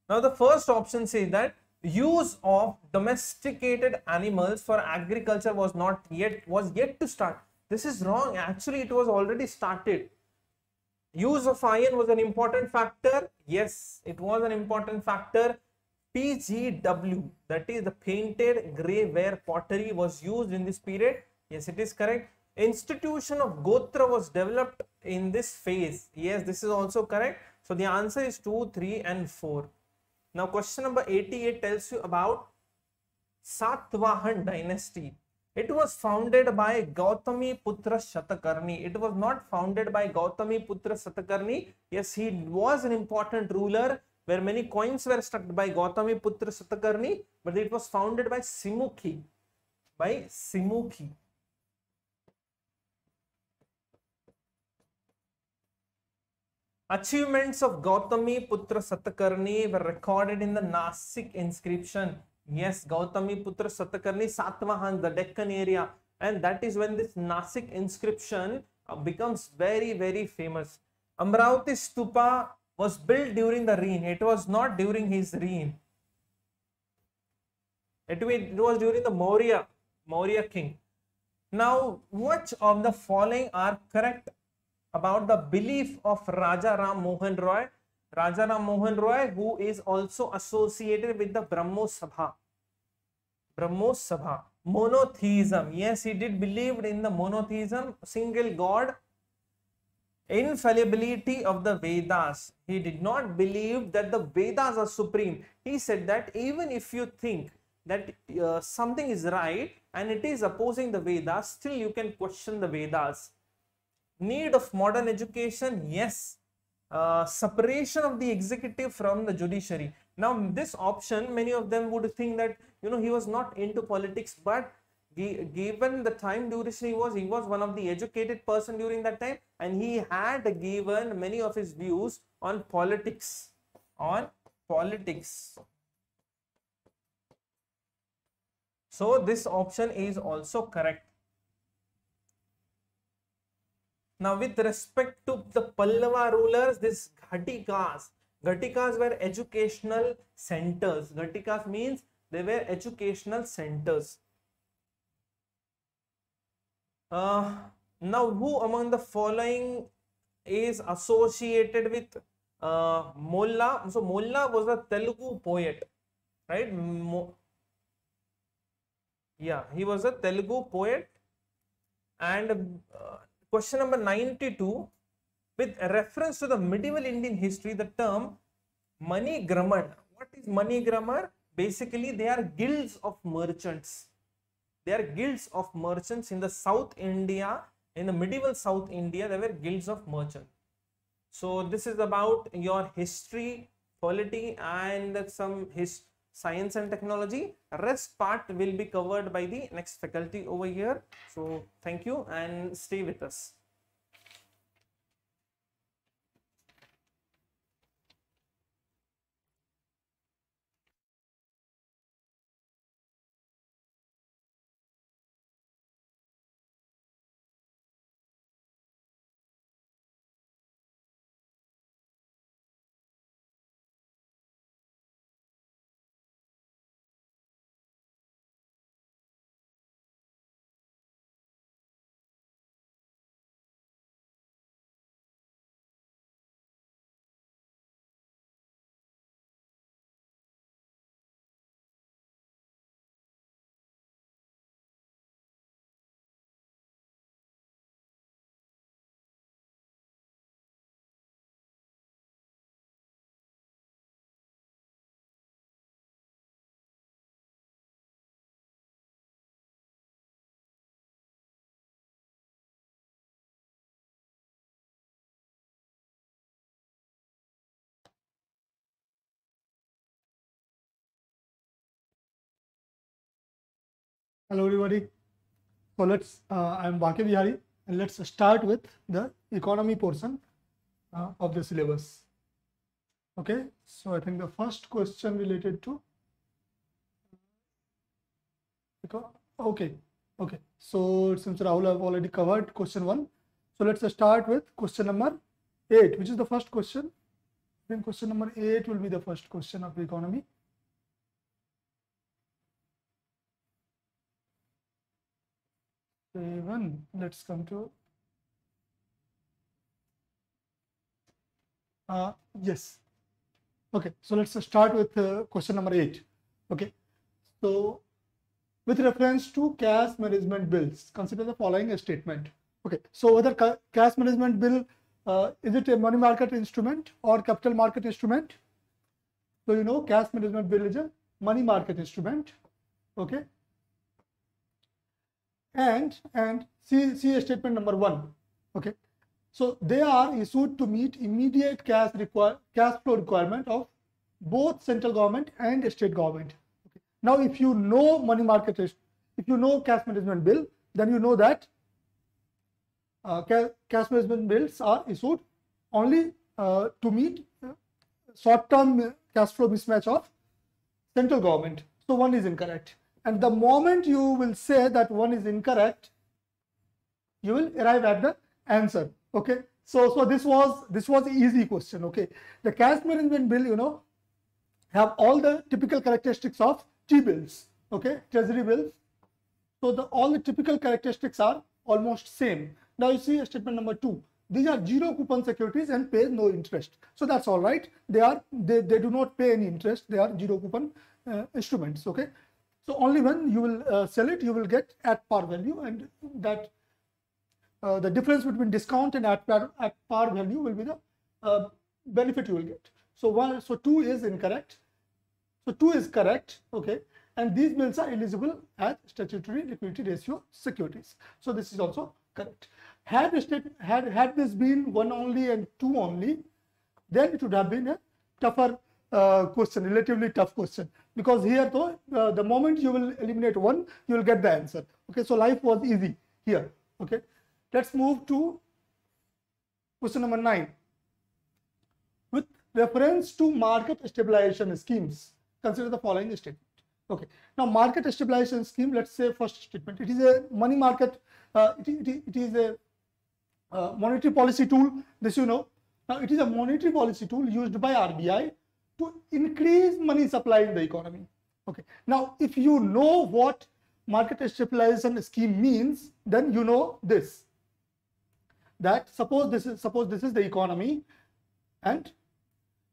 Now the first option says that use of domesticated animals for agriculture was not yet was yet to start. This is wrong. Actually, it was already started. Use of iron was an important factor. Yes, it was an important factor. PGW, that is the painted grey ware pottery was used in this period. Yes, it is correct institution of Gotra was developed in this phase. Yes, this is also correct. So the answer is 2, 3 and 4. Now question number 88 tells you about Satvahan dynasty. It was founded by Gautami Putra Shatakarni. It was not founded by Gautami Putra Shatakarni. Yes, he was an important ruler where many coins were struck by Gautami Putra Shatakarni, but it was founded by Simukhi. By Simukhi. Achievements of Gautami Putra Satakarni were recorded in the Nasik inscription. Yes, Gautami Putra Satakarni, Satvahan, the Deccan area. And that is when this Nasik inscription uh, becomes very, very famous. Amravati Stupa was built during the reign. It was not during his reign. It was during the Maurya, Maurya king. Now, which of the following are correct about the belief of Raja Ram Mohan Roy. Raja Ram Mohan Roy, who is also associated with the Brahmo Sabha. Brahmo Sabha. Monotheism. Yes, he did believe in the monotheism, single God. Infallibility of the Vedas. He did not believe that the Vedas are supreme. He said that even if you think that uh, something is right and it is opposing the Vedas, still you can question the Vedas need of modern education yes. Uh, separation of the executive from the judiciary. Now this option many of them would think that you know he was not into politics but given the time duration he was he was one of the educated person during that time and he had given many of his views on politics on politics. So this option is also correct. Now with respect to the Pallava rulers, this Ghatikas, Ghatikas were educational centers. Ghatikas means they were educational centers. Uh, now who among the following is associated with uh, Molla? So Molla was a Telugu poet, right? Mo yeah, he was a Telugu poet. And uh, question number 92 with reference to the medieval Indian history, the term money grammar. What is Manigramam? Basically, they are guilds of merchants. They are guilds of merchants in the South India, in the medieval South India, there were guilds of merchants. So this is about your history, polity, and some his science and technology. Rest part will be covered by the next faculty over here. So thank you and stay with us. Hello everybody. So let's, uh, I'm Baki Bihari and let's start with the economy portion uh, of the syllabus. Okay, so I think the first question related to, okay, okay. So since Rahul have already covered question one, so let's start with question number eight, which is the first question. Then question number eight will be the first question of the economy. Seven. Let's come to uh, yes. Okay, so let's start with uh, question number eight. Okay, so with reference to cash management bills, consider the following statement. Okay, so whether ca cash management bill uh, is it a money market instrument or capital market instrument? So you know, cash management bill is a money market instrument. Okay, and and see, see statement number one. Okay. So they are issued to meet immediate cash require cash flow requirement of both central government and state government. Okay. now if you know money market if you know cash management bill then you know that uh, cash management bills are issued only uh, to meet uh, short-term cash flow mismatch of central government. So one is incorrect and the moment you will say that one is incorrect, you will arrive at the answer. Okay. So, so this was this was easy question. Okay. The cash management bill, you know, have all the typical characteristics of T bills. Okay, treasury bills. So the all the typical characteristics are almost same. Now you see statement number two. These are zero coupon securities and pay no interest. So that's all right. They are they, they do not pay any interest. They are zero coupon uh, instruments. Okay. So only when you will uh, sell it, you will get at par value and that uh, the difference between discount and at par, at par value will be the uh, benefit you will get. So one, so two is incorrect. So two is correct. Okay. And these bills are eligible as statutory liquidity ratio securities. So this is also correct. Had, state, had, had this been one only and two only, then it would have been a tougher uh, question, relatively tough question. Because here, though, uh, the moment you will eliminate one, you will get the answer. Okay, so life was easy here. Okay, let's move to question number nine. With reference to market stabilization schemes, consider the following statement. Okay. Now, market stabilization scheme. Let's say first statement. It is a money market. Uh, it, it, it is a uh, monetary policy tool. This you know. Now, it is a monetary policy tool used by RBI to increase money supply in the economy. Okay. Now, if you know what market stabilization scheme means, then you know this. That suppose this is suppose this is the economy, and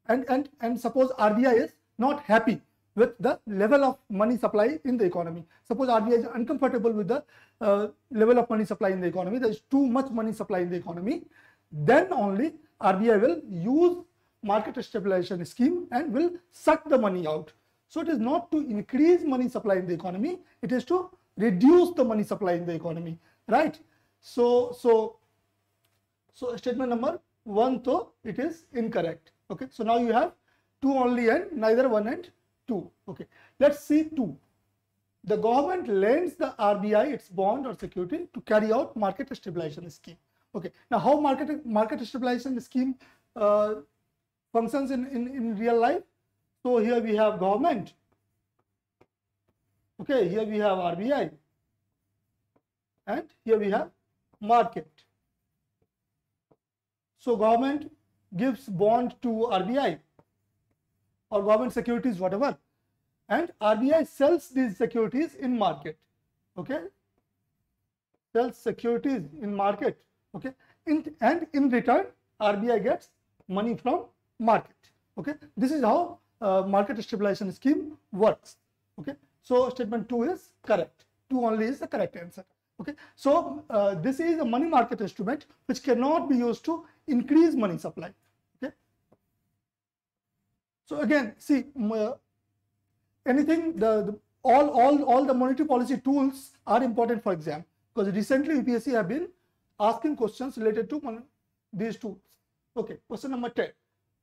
and and and suppose RBI is not happy with the level of money supply in the economy. Suppose RBI is uncomfortable with the uh, level of money supply in the economy. There is too much money supply in the economy. Then only RBI will use market stabilization scheme and will suck the money out. So it is not to increase money supply in the economy. It is to reduce the money supply in the economy, right? So so so statement number one, though it is incorrect. Okay, so now you have two only and neither one and two. Okay, let's see two. The government lends the RBI its bond or security to carry out market stabilization scheme. Okay, now how market market stabilization scheme uh, functions in, in, in real life? So here we have government. Okay, here we have RBI. And here we have market. So government gives bond to RBI or government securities, whatever, and RBI sells these securities in market. Okay, sells securities in market. Okay, in, and in return, RBI gets money from market. Okay, this is how uh, market stabilization scheme works. Okay, so statement two is correct. Two only is the correct answer. Okay, so uh, this is a money market instrument which cannot be used to increase money supply. Okay. So again, see uh, anything the, the, all all all the monetary policy tools are important for exam because recently UPSC have been asking questions related to these tools. Okay, question number 10.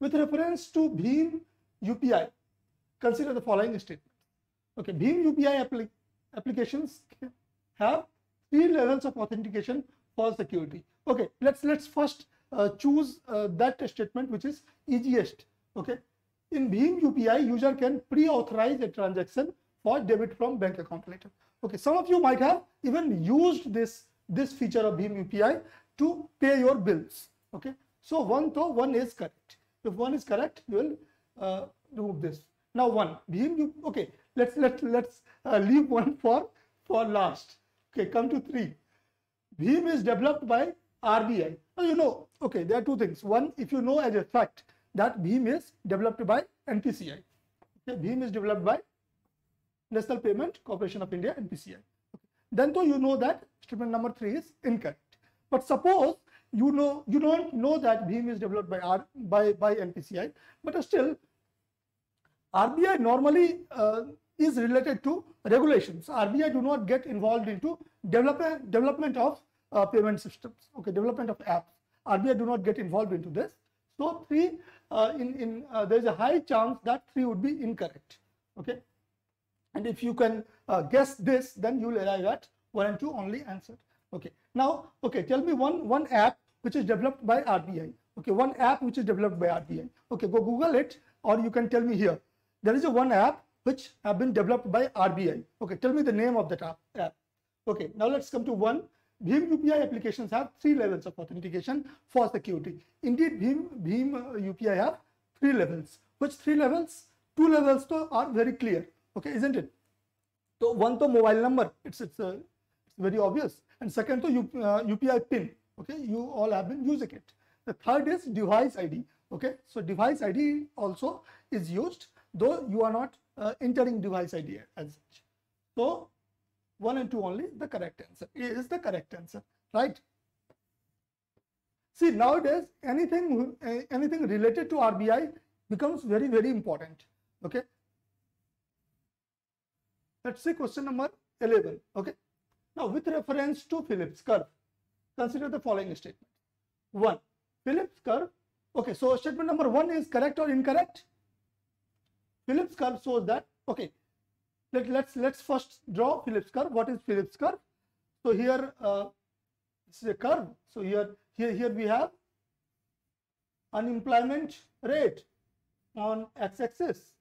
With reference to BHIM UPI, consider the following statement. Okay, BHIM UPI appli applications have three levels of authentication for security. Okay, let's let's first uh, choose uh, that statement which is easiest. Okay, in BHIM UPI, user can pre-authorize a transaction for debit from bank account later. Okay, some of you might have even used this this feature of BHIM UPI to pay your bills. Okay, so one though one is correct. If one is correct, you will uh, remove this. Now one BHIM. Okay, let's let let's uh, leave one for for last. Okay, come to three. BHIM is developed by RBI. Now you know, okay, there are two things. One, if you know as a fact that BHIM is developed by NPCI. Okay, BHIM is developed by National Payment Corporation of India, NPCI. Okay. Then though you know that statement number three is incorrect. But suppose you know you don't know that BHIM is developed by R by by NPCI, but still RBI normally uh, is related to regulations. RBI do not get involved into development development of uh, payment systems. Okay, development of apps. RBI do not get involved into this. So three uh, in in uh, there is a high chance that three would be incorrect. Okay, and if you can uh, guess this, then you will arrive at one and two only answered. Okay, now okay, tell me one one app which is developed by RBI. Okay, one app which is developed by RBI. Okay, go Google it, or you can tell me here. There is a one app which have been developed by RBI. Okay, tell me the name of that app. Okay, now let's come to one. BHIM UPI applications have three levels of authentication for security. Indeed, BHIM uh, UPI have three levels. Which three levels? Two levels though are very clear. Okay, isn't it? So one to mobile number, it's it's, uh, it's very obvious. And second to uh, UPI pin. Okay, you all have been using it. The third is device ID. Okay, so device ID also is used, though you are not uh, entering device ID as such. So 1 and 2 only the correct answer is the correct answer, right? See nowadays anything anything related to RBI becomes very very important. Okay. Let's see question number 11. Okay. Now with reference to Phillips curve, consider the following statement. 1. Phillips curve. Okay, so statement number 1 is correct or incorrect? Phillips curve shows that, okay, let, let's let's first draw Phillips curve. What is Phillips curve? So here uh, this is a curve. So here here here we have unemployment rate on x-axis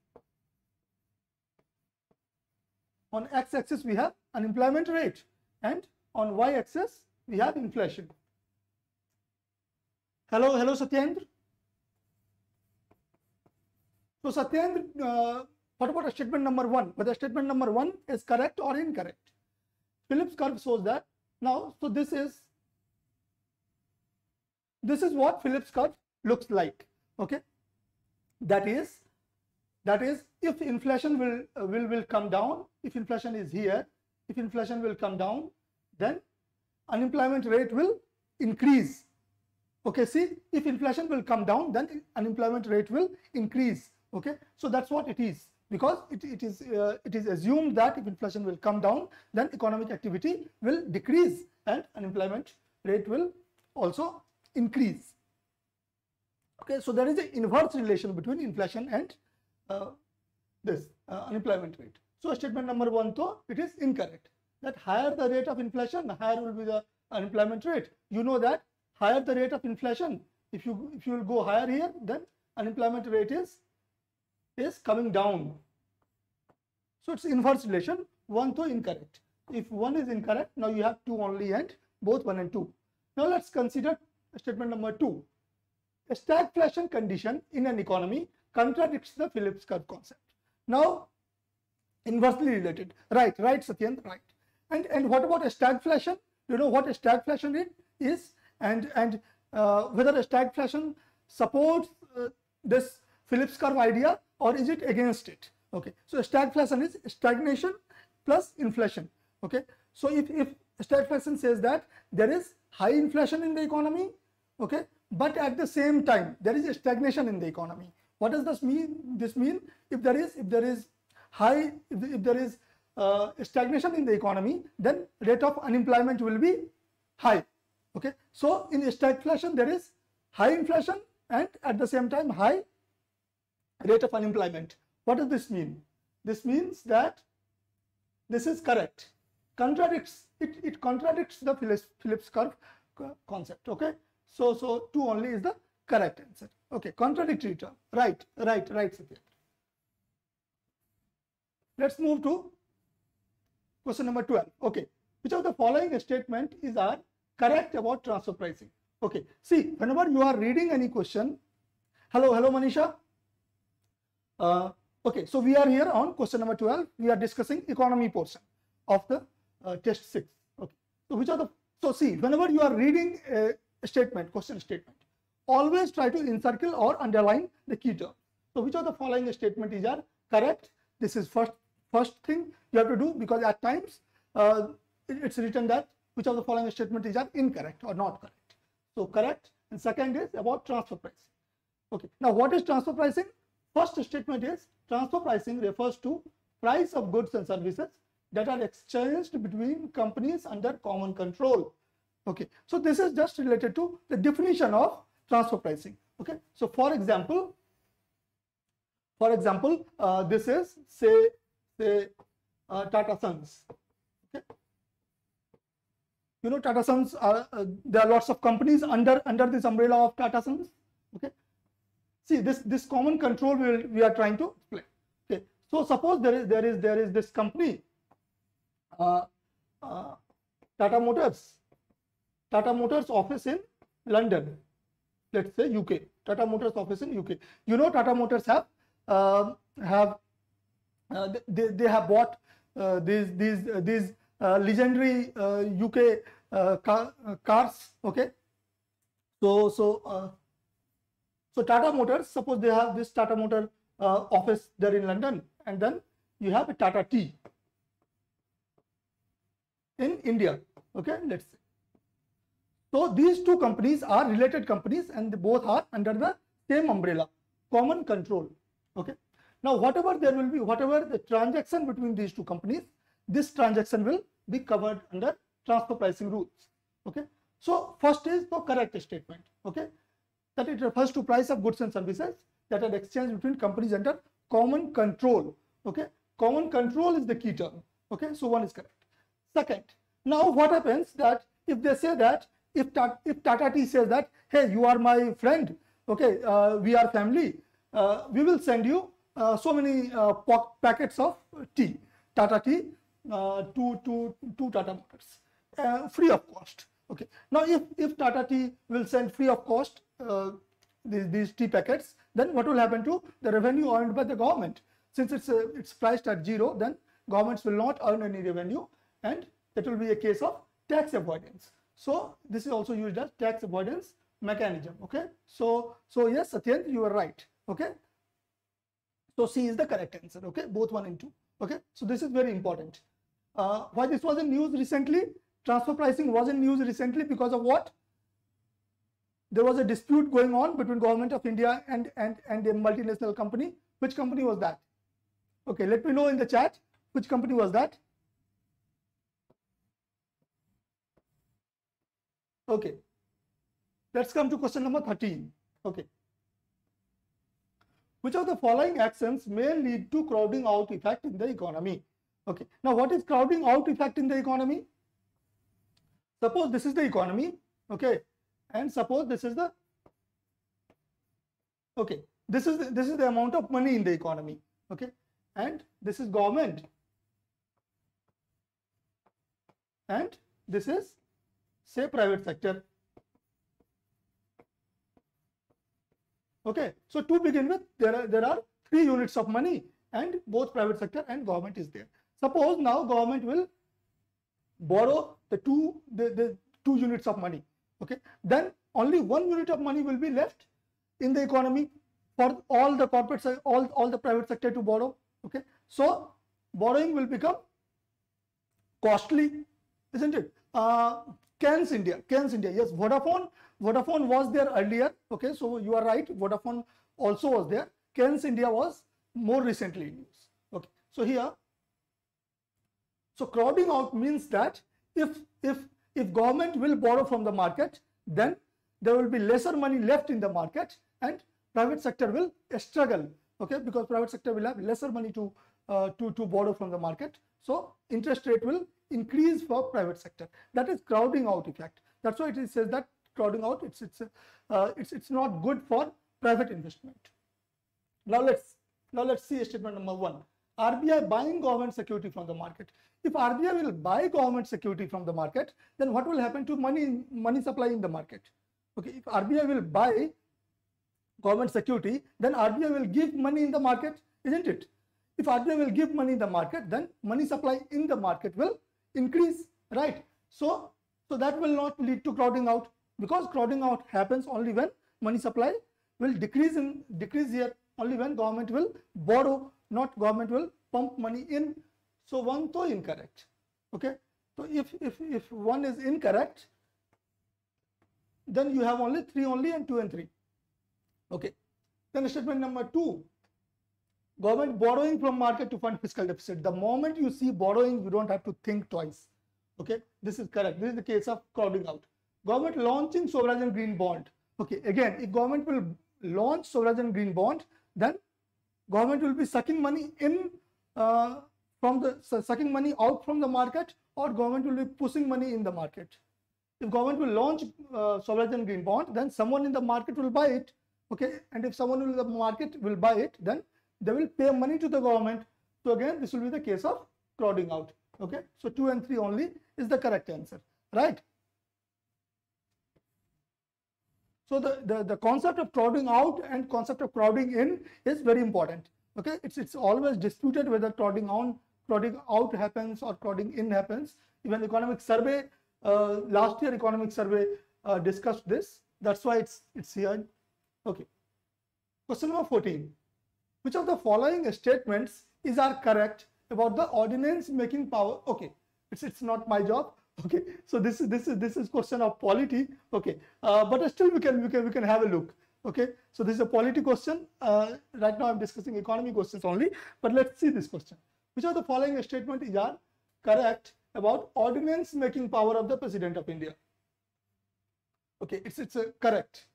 on x-axis we have unemployment rate and on y-axis we have inflation. Hello, hello Satyendra. So Satyendra, uh, what about a statement number one? Whether statement number one is correct or incorrect? Phillips curve shows that. Now, so this is this is what Phillips curve looks like. Okay, that is that is if inflation will uh, will will come down. If inflation is here, if inflation will come down, then unemployment rate will increase. Okay, see if inflation will come down, then unemployment rate will increase. Okay, so that's what it is because it, it is uh, it is assumed that if inflation will come down, then economic activity will decrease and unemployment rate will also increase. Okay, so there is an inverse relation between inflation and uh, this uh, unemployment rate. So statement number one, though, it is incorrect. That higher the rate of inflation, the higher will be the unemployment rate. You know that higher the rate of inflation, if you if you will go higher here, then unemployment rate is is coming down. So it's inverse relation, one to incorrect. If one is incorrect, now you have two only and both one and two. Now let's consider statement number two. A stagflation condition in an economy contradicts the Phillips curve concept. Now, inversely related. Right, right, Satyendra, right. And and what about a stagflation? You know what a stagflation is, and and uh, whether a stagflation supports uh, this Phillips curve idea or is it against it? Okay, so stagflation is stagnation plus inflation. Okay, so if if stagflation says that there is high inflation in the economy, okay, but at the same time there is a stagnation in the economy. What does this mean? This mean if there is if there is high if, if there is uh, stagnation in the economy, then rate of unemployment will be high. Okay, so in stagflation there is high inflation and at the same time high rate of unemployment. What does this mean? This means that this is correct. Contradicts it, it contradicts the Phillips, Phillips curve concept. Okay, so so two only is the correct answer. Okay, contradictory term. Right, right, right. Let's move to question number 12. Okay, which of the following statement is are correct about transfer pricing? Okay, see, whenever you are reading any question, hello, hello, Manisha. Uh, okay, so we are here on question number 12. We are discussing economy portion of the uh, test 6. Okay, so which are the, so see, whenever you are reading a, statement, question statement, always try to encircle or underline the key term. So which of the following statement is are correct? This is first first thing you have to do because at times uh, it's written that which of the following statement is incorrect or not correct. So correct and second is about transfer pricing. Okay, now what is transfer pricing? First statement is transfer pricing refers to price of goods and services that are exchanged between companies under common control. Okay, so this is just related to the definition of transfer pricing. Okay, so for example, for example, uh, this is say say uh, Tata Sons. Okay, you know Tata Sons are uh, there are lots of companies under under this umbrella of Tata Sons. Okay, see this this common control we, will, we are trying to explain. Okay. So suppose there is there is there is this company uh, uh, tata motors. Tata motors office in london. Let's say uk tata motors office in uk you know tata motors have uh, have they, they have bought uh, these these uh, these legendary uk car, cars okay so so so Tata Motors, suppose they have this Tata Motor uh, office there in London, and then you have a Tata Tea in India. Okay, let's say. So these two companies are related companies, and both are under the same umbrella, common control. Okay. Now, whatever there will be, whatever the transaction between these two companies, this transaction will be covered under transfer pricing rules. Okay. So first is the correct statement. Okay that it refers to price of goods and services that are exchanged between companies under common control. Okay, common control is the key term. Okay, so one is correct. Second, now what happens that if they say that if Tata, if Tata Tea says that hey you are my friend, okay, uh, we are family, uh, we will send you so many uh, packets of tea, Tata tea uh, to to to Tata Motors, uh, free of cost. Okay. Now, if if Tata Tea will send free of cost uh, these, these tea packets, then what will happen to the revenue earned by the government? Since it's uh, it's priced at zero, then governments will not earn any revenue, and that will be a case of tax avoidance. So this is also used as tax avoidance mechanism. Okay. So so yes, Satyen, you are right. Okay. So C is the correct answer. Okay, both one and two. Okay, so this is very important. Uh, why this was in news recently? Transfer pricing was in news recently because of what? There was a dispute going on between government of India and and and a multinational company. Which company was that? Okay, let me know in the chat which company was that. Okay, let's come to question number 13. Okay. Which of the following actions may lead to crowding out effect in the economy? Okay. Now, what is crowding out effect in the economy? Suppose this is the economy, okay, and suppose this is the okay. This is the, this is the amount of money in the economy, okay, and this is government, and this is say private sector. Okay, so to begin with, there are there are three units of money, and both private sector and government is there. Suppose now government will borrow the two the, the two units of money. Okay, then only one unit of money will be left in the economy for all the corporate all all the private sector to borrow. Okay, so borrowing will become costly, isn't it? Uh, Cairn India, Cairn India, yes, Vodafone, Vodafone was there earlier. Okay, so you are right, Vodafone also was there. Cairn India was more recently in use. Okay, so here, so crowding out means that if if if government will borrow from the market, then there will be lesser money left in the market, and private sector will struggle. Okay, because private sector will have lesser money to uh, to to borrow from the market. So interest rate will increase for private sector. That is crowding out effect. That's why it says that crowding out it's it's uh, it's it's not good for private investment. Now let's now let's see a statement number one. RBI buying government security from the market. If RBI will buy government security from the market, then what will happen to money money supply in the market? Okay, if RBI will buy government security, then RBI will give money in the market, isn't it? If RBI will give money in the market, then money supply in the market will increase, right? So, so that will not lead to crowding out because crowding out happens only when money supply will decrease in decrease here only when government will borrow, not government will pump money in. So one to incorrect. Okay. So if if if one is incorrect, then you have only three only and two and three. Okay. Then statement number two. Government borrowing from market to fund fiscal deficit. The moment you see borrowing, you don't have to think twice. Okay, this is correct. This is the case of crowding out. Government launching sovereign green bond. Okay, again, if government will launch sovereign green bond, then government will be sucking money in uh, from the sucking money out from the market, or government will be pushing money in the market. If government will launch uh, sovereign green bond, then someone in the market will buy it. Okay, and if someone in the market will buy it, then they will pay money to the government. So again, this will be the case of crowding out. Okay, so two and three only is the correct answer, right? So the, the, the concept of crowding out and concept of crowding in is very important. Okay, it's it's always disputed whether crowding on crowding out happens or crowding in happens. Even the economic survey uh, last year economic survey uh, discussed this. That's why it's it's here. Okay. Question number 14. Which of the following statements is are correct about the ordinance making power? Okay, it's it's not my job. Okay, so this is this is this is question of polity. Okay, uh, but still we can we can we can have a look. Okay, so this is a polity question. Uh, right now I'm discussing economy questions only, but let's see this question. Which of the following statement is are correct about ordinance making power of the president of India? Okay, it's it's correct.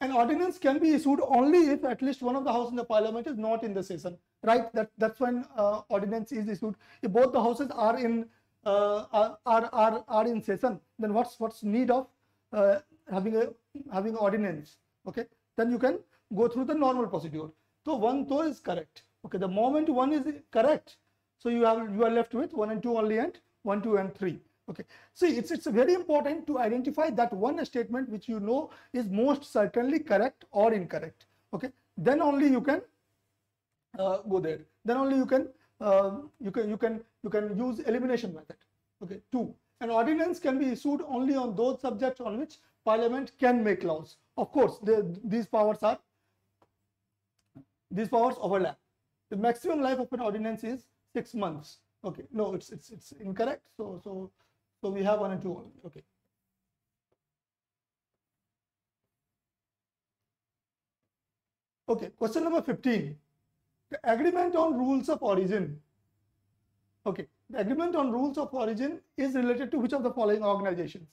An ordinance can be issued only if at least one of the house in the parliament is not in the session, right? That that's when uh, ordinance is issued. If both the houses are in are, are are are in session, then what's what's need of uh, having a having ordinance? Okay, then you can go through the normal procedure. So one though is correct. Okay, the moment one is correct, So you have you are left with one and two only and one, two, and three. Okay. See, it's it's very important to identify that one statement which you know is most certainly correct or incorrect. Okay. Then only you can uh, go there. Then only you can uh, you can you can you can use elimination method. Okay. Two. An ordinance can be issued only on those subjects on which Parliament can make laws. Of course, the, these powers are these powers overlap. The maximum life of an ordinance is six months. Okay, no, it's it's it's incorrect. So so so we have one and two only. Okay. Okay, question number 15. The agreement on rules of origin. Okay, the agreement on rules of origin is related to which of the following organizations?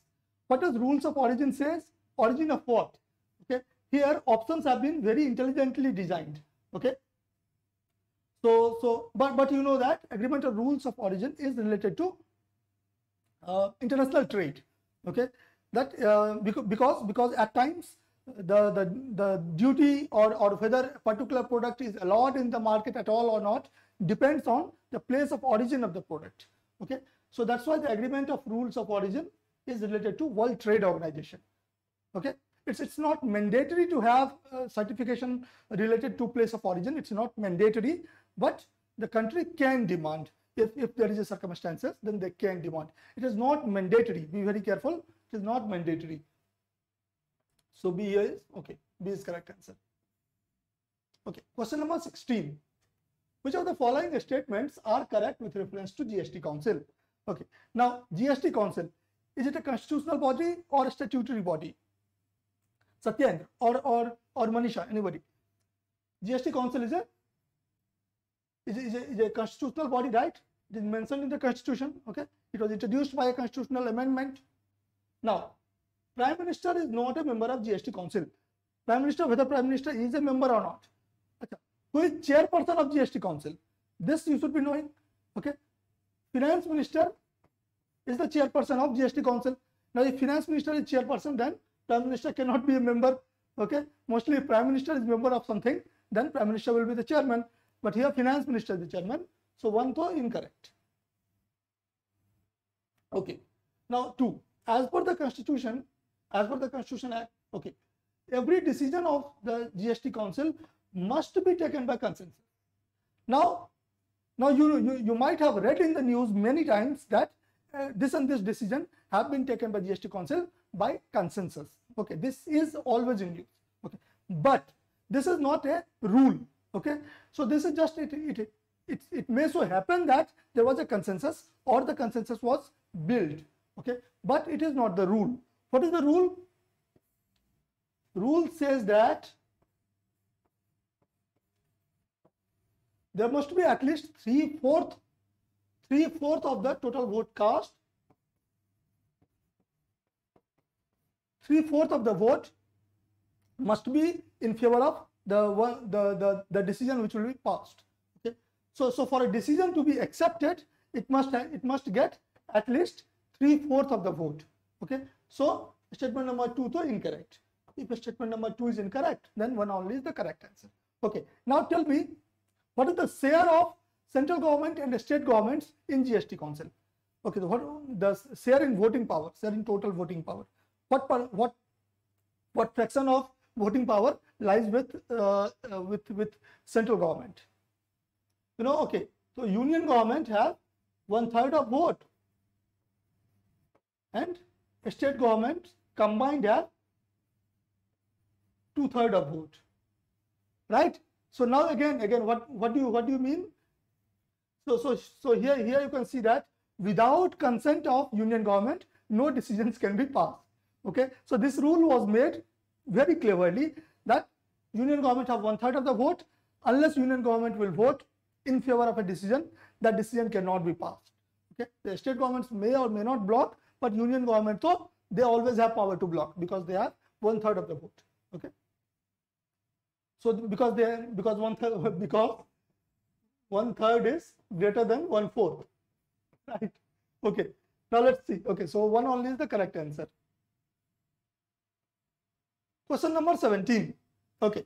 What does rules of origin says? Origin of what? Okay, here options have been very intelligently designed. Okay, so so but but you know that agreement on rules of origin is related to uh, international trade. Okay, that uh, because because because at times the the the duty or or whether particular product is allowed in the market at all or not depends on the place of origin of the product okay? So that's why the agreement of rules of origin is related to world trade organization okay? It's it's not mandatory to have certification related to place of origin. It's not mandatory but the country can demand. If, if there is a circumstances then they can demand. It is not mandatory. Be very careful. It is not mandatory so B is okay. B is correct answer. Okay. Question number 16. Which of the following statements are correct with reference to GST Council? Okay. Now GST Council is it a constitutional body or a statutory body? Satyendra or or or Manisha anybody? GST Council is a is a, is a, is a constitutional body, right? It is mentioned in the Constitution. Okay. It was introduced by a constitutional amendment. Now Prime Minister is not a member of GST Council. Prime Minister, whether Prime Minister is a member or not. Who is chairperson of GST Council? This you should be knowing. Okay. Finance Minister is the chairperson of GST Council. Now, if Finance Minister is chairperson, then Prime Minister cannot be a member. Okay. Mostly, Prime Minister is member of something, then Prime Minister will be the chairman. But here, Finance Minister is the chairman. So, one to incorrect. Okay. Now, two. As per the Constitution, as per the Constitution Act, okay, every decision of the GST Council must be taken by consensus. Now, now you, you, you might have read in the news many times that uh, this and this decision have been taken by GST Council by consensus. Okay, this is always in use. Okay, but this is not a rule. Okay, so this is just it. It it, it may so happen that there was a consensus or the consensus was built. Okay, but it is not the rule. What is the rule? Rule says that there must be at least three fourth three fourth of the total vote cast. Three fourth of the vote must be in favor of the the, the the decision which will be passed. Okay. So so for a decision to be accepted, it must it must get at least three fourth of the vote. Okay. So statement number two is incorrect. If statement number two is incorrect, then one only is the correct answer. Okay. Now tell me, what is the share of central government and state governments in GST Council? Okay. So what the share in voting power, share in total voting power. What what what fraction of voting power lies with uh, uh, with with central government? You know. Okay. So union government have one third of vote and state governments combined have two third of vote. Right? So now again again what what do you what do you mean? So so so here here you can see that without consent of union government no decisions can be passed. Okay? So this rule was made very cleverly that union government have one third of the vote. Unless union government will vote in favor of a decision that decision cannot be passed. Okay? The state governments may or may not block but union government so they always have power to block because they have one third of the vote okay? So because they because one third because one third is greater than one fourth right? Okay now let's see okay so one only is the correct answer. Question number 17 okay.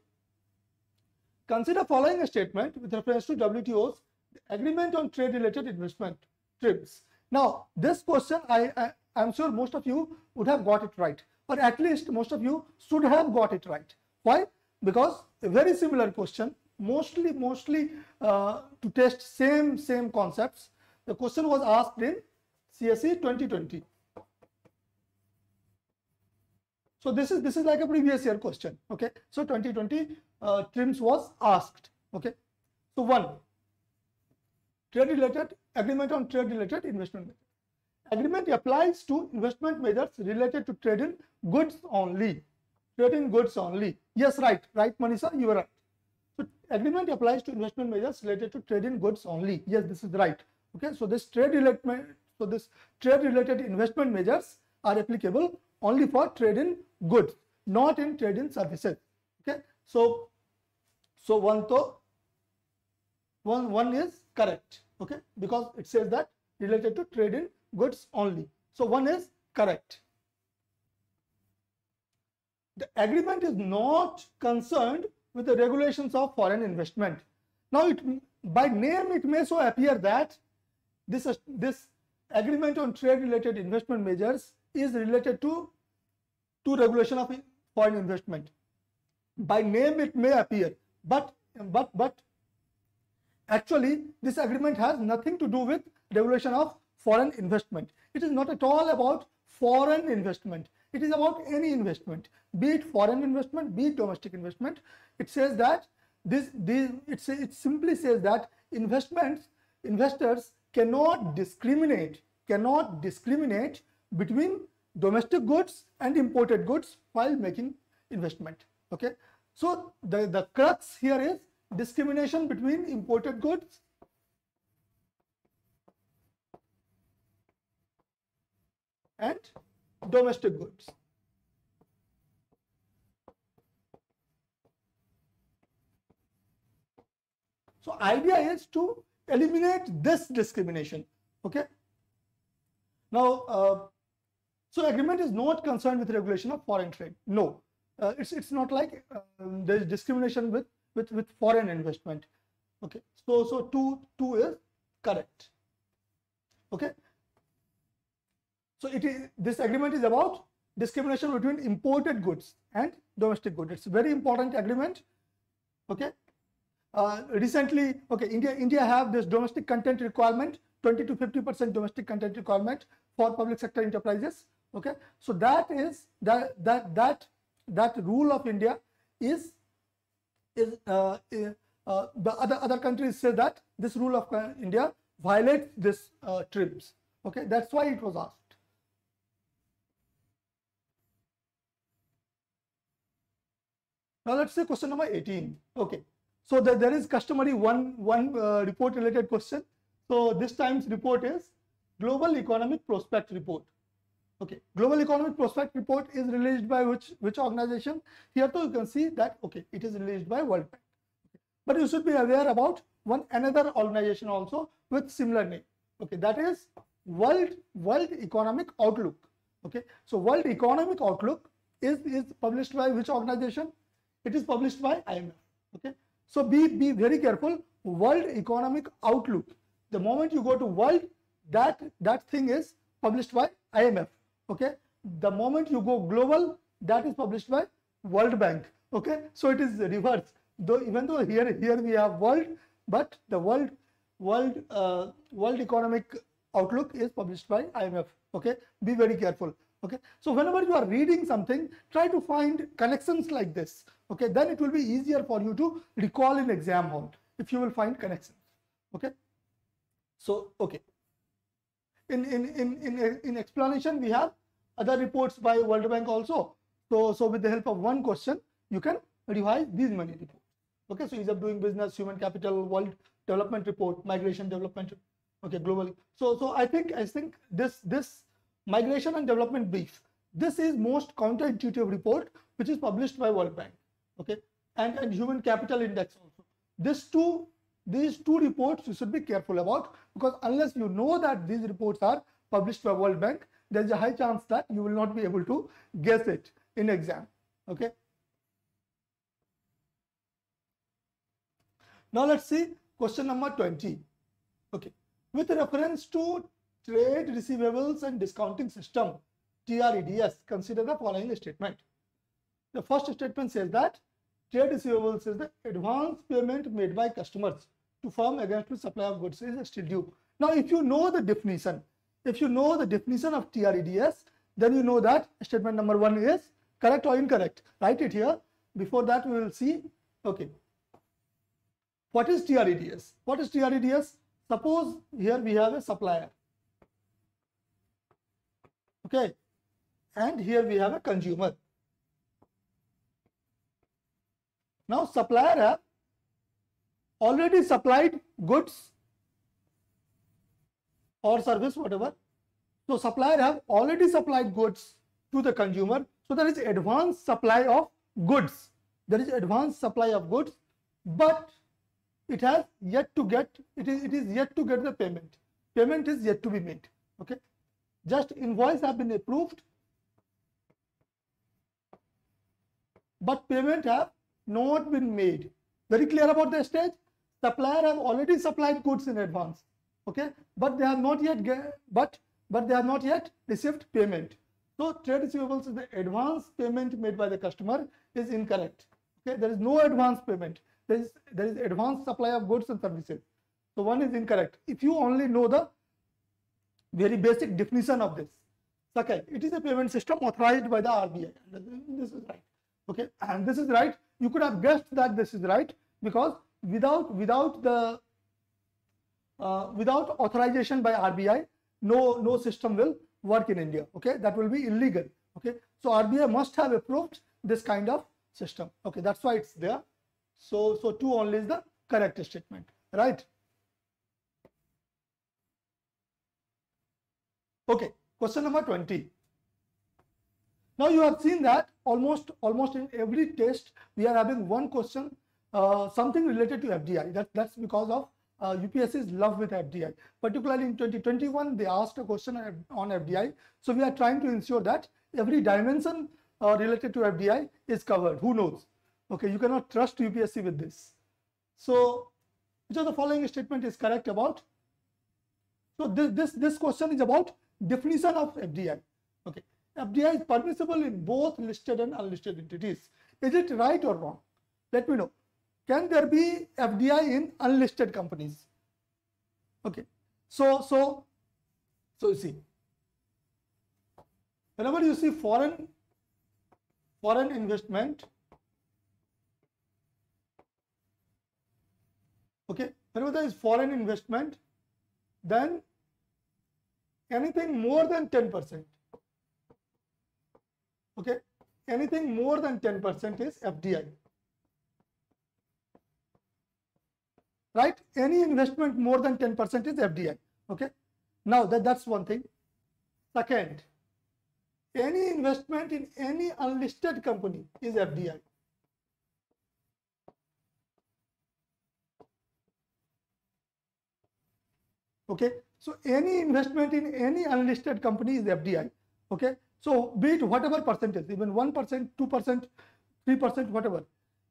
Consider following a statement with reference to wto's agreement on trade related investment TRIMS. Now, this question, I, I, I'm sure most of you would have got it right, or at least most of you should have got it right. Why? Because a very similar question, mostly, mostly uh, to test same, same concepts. The question was asked in CSE 2020. So this is this is like a previous year question. Okay. So 2020 uh, TRIMS was asked. Okay. So one trade related agreement on trade related investment. Agreement applies to investment measures related to trade in goods only. Trade in goods only. Yes, right. Right, Manisha, you are right. So agreement applies to investment measures related to trade in goods only. Yes, this is right. Okay. So this trade related so this trade related investment measures are applicable only for trade in goods, not in trade in services. Okay. So so one to one one is correct okay because it says that related to trade in goods only. So one is correct. The agreement is not concerned with the regulations of foreign investment. Now it by name it may so appear that this this agreement on trade related investment measures is related to to regulation of foreign investment. By name it may appear but but but Actually, this agreement has nothing to do with regulation of foreign investment. It is not at all about foreign investment. It is about any investment, be it foreign investment, be it domestic investment. It says that this, this it, it simply says that investments, investors cannot discriminate, cannot discriminate between domestic goods and imported goods while making investment. Okay. So the, the crux here is discrimination between imported goods and domestic goods. So idea is to eliminate this discrimination. Okay. Now, uh, so agreement is not concerned with regulation of foreign trade. No, uh, it's it's not like uh, there is discrimination with with with foreign investment okay so so two two is correct okay so it is this agreement is about discrimination between imported goods and domestic goods it's a very important agreement okay uh, recently okay india india have this domestic content requirement 20 to 50 percent domestic content requirement for public sector enterprises okay so that is that that that that rule of india is is uh, uh, the other other countries say that this rule of uh, India violates this uh, TRIPS. Okay, that's why it was asked. Now let's say question number 18. Okay, so the, there is customary one one uh, report related question. So this time's report is Global Economic Prospect Report. Okay, Global Economic Prospect Report is released by which which organization? Here too you can see that okay, it is released by World Bank. Okay. But you should be aware about one another organization also with similar name. Okay, that is World World Economic Outlook. Okay, so World Economic Outlook is is published by which organization? It is published by IMF. Okay, so be be very careful. World Economic Outlook. The moment you go to world, that that thing is published by IMF okay? The moment you go global that is published by world bank. Okay? So it is reverse though even though here here we have world but the world world uh, world economic outlook is published by imf okay? Be very careful okay? So whenever you are reading something try to find connections like this. Okay? Then it will be easier for you to recall in exam hall if you will find connections. Okay? So okay. In, in, in, in, in explanation, we have other reports by World Bank also. So, so with the help of one question, you can revise these many reports. Okay, so ease of doing business, human capital, world development report, migration development, okay, globally. So, so I think I think this this migration and development brief, this is most counterintuitive report which is published by World Bank. Okay, and and human capital index also. These two these two reports you should be careful about because unless you know that these reports are published by World Bank, there's a high chance that you will not be able to guess it in exam. Okay. Now let's see question number 20. Okay. With reference to trade receivables and discounting system, TREDS, consider the following statement. The first statement says that trade receivables is the advance payment made by customers to firm against the supply of goods is still due. Now, if you know the definition, if you know the definition of TREDS, then you know that statement number one is correct or incorrect. Write it here. Before that, we will see. Okay. What is TREDS? What is TREDS? Suppose here we have a supplier. Okay. And here we have a consumer. Now supplier have already supplied goods or service, whatever. So supplier have already supplied goods to the consumer. So there is advance supply of goods. There is advance supply of goods, but it has yet to get it is it is yet to get the payment. Payment is yet to be made. Okay. Just invoice have been approved, but payment have not been made. Very clear about the stage? Supplier have already supplied goods in advance. Okay, but they have not yet get, but but they have not yet received payment. So trade receivables is the advance payment made by the customer is incorrect. Okay, there is no advance payment. There is there is advance supply of goods and services. So one is incorrect. If you only know the very basic definition of this. Okay, it is a payment system authorized by the RBI. This is right. Okay, and this is right. You could have guessed that this is right because without without the uh, without authorization by RBI, no no system will work in India. Okay, that will be illegal. Okay, so RBI must have approved this kind of system. Okay, that's why it's there. So so two only is the correct statement, right? Okay, question number 20. Now you have seen that almost almost in every test we are having one question, uh, something related to FDI. That, that's because of uh, UPSC's love with FDI. Particularly in 2021, they asked a question on FDI. So we are trying to ensure that every dimension uh, related to FDI is covered. Who knows? Okay, you cannot trust UPSC with this. So which of the following statement is correct about? So this, this, this question is about definition of FDI. Okay, FDI is permissible in both listed and unlisted entities. Is it right or wrong? Let me know. Can there be FDI in unlisted companies? Okay, so so so you see, whenever you see foreign foreign investment, okay, whenever there is foreign investment, then anything more than 10%. Okay, anything more than 10% is FDI. Right? Any investment more than 10% is FDI. Okay. Now that, that's one thing. Second, any investment in any unlisted company is FDI. Okay. So any investment in any unlisted company is FDI. Okay. So be it whatever percentage, even 1%, 2%, 3%, whatever.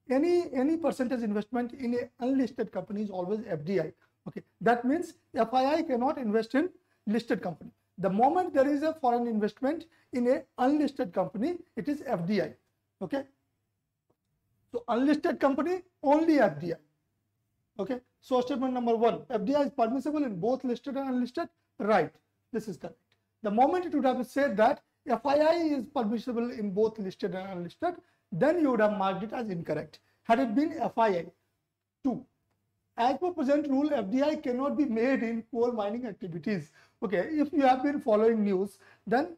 Any any percentage investment in a unlisted company is always FDI. Okay. That means FII cannot invest in listed company. The moment there is a foreign investment in a unlisted company, it is FDI. Okay. So unlisted company only FDI. Okay. So statement number one, FDI is permissible in both listed and unlisted. Right. This is correct. The moment it would have said that FII is permissible in both listed and unlisted, then you would have marked it as incorrect. Had it been FII, two, as per present rule, FDI cannot be made in coal mining activities. Okay, if you have been following news, then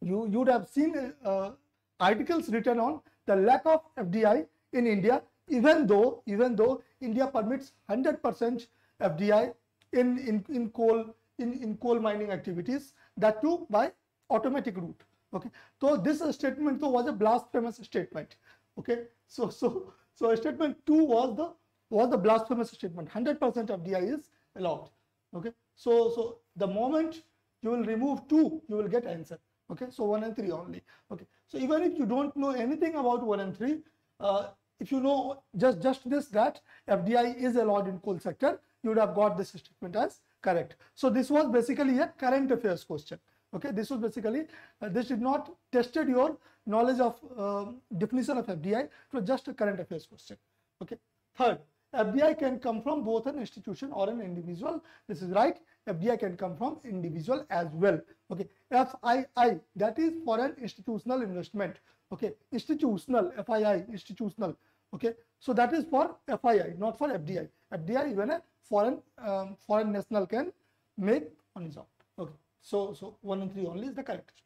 you, you would have seen uh, articles written on the lack of FDI in India even though even though India permits 100% FDI in, in, in coal in, in coal mining activities, that too by automatic route. Okay, so this statement though was a blasphemous statement. Okay, so so so statement two was the was the blasphemous statement. 100% FDI is allowed. Okay, so so the moment you will remove two, you will get answer. Okay, so one and three only. Okay, so even if you don't know anything about one and three, uh, if you know just just this that FDI is allowed in coal sector, you would have got this statement as correct. So this was basically a current affairs question. Okay, this was basically, uh, this did not tested your knowledge of uh, definition of FDI, it was just a current affairs question. Okay, third, FDI can come from both an institution or an individual. This is right. FDI can come from individual as well. Okay, FII that is for an institutional investment. Okay, institutional FII institutional. Okay, so that is for FII, not for FDI. FDI even a foreign um, foreign national can make on his own. Okay, so so one and three only is the correct.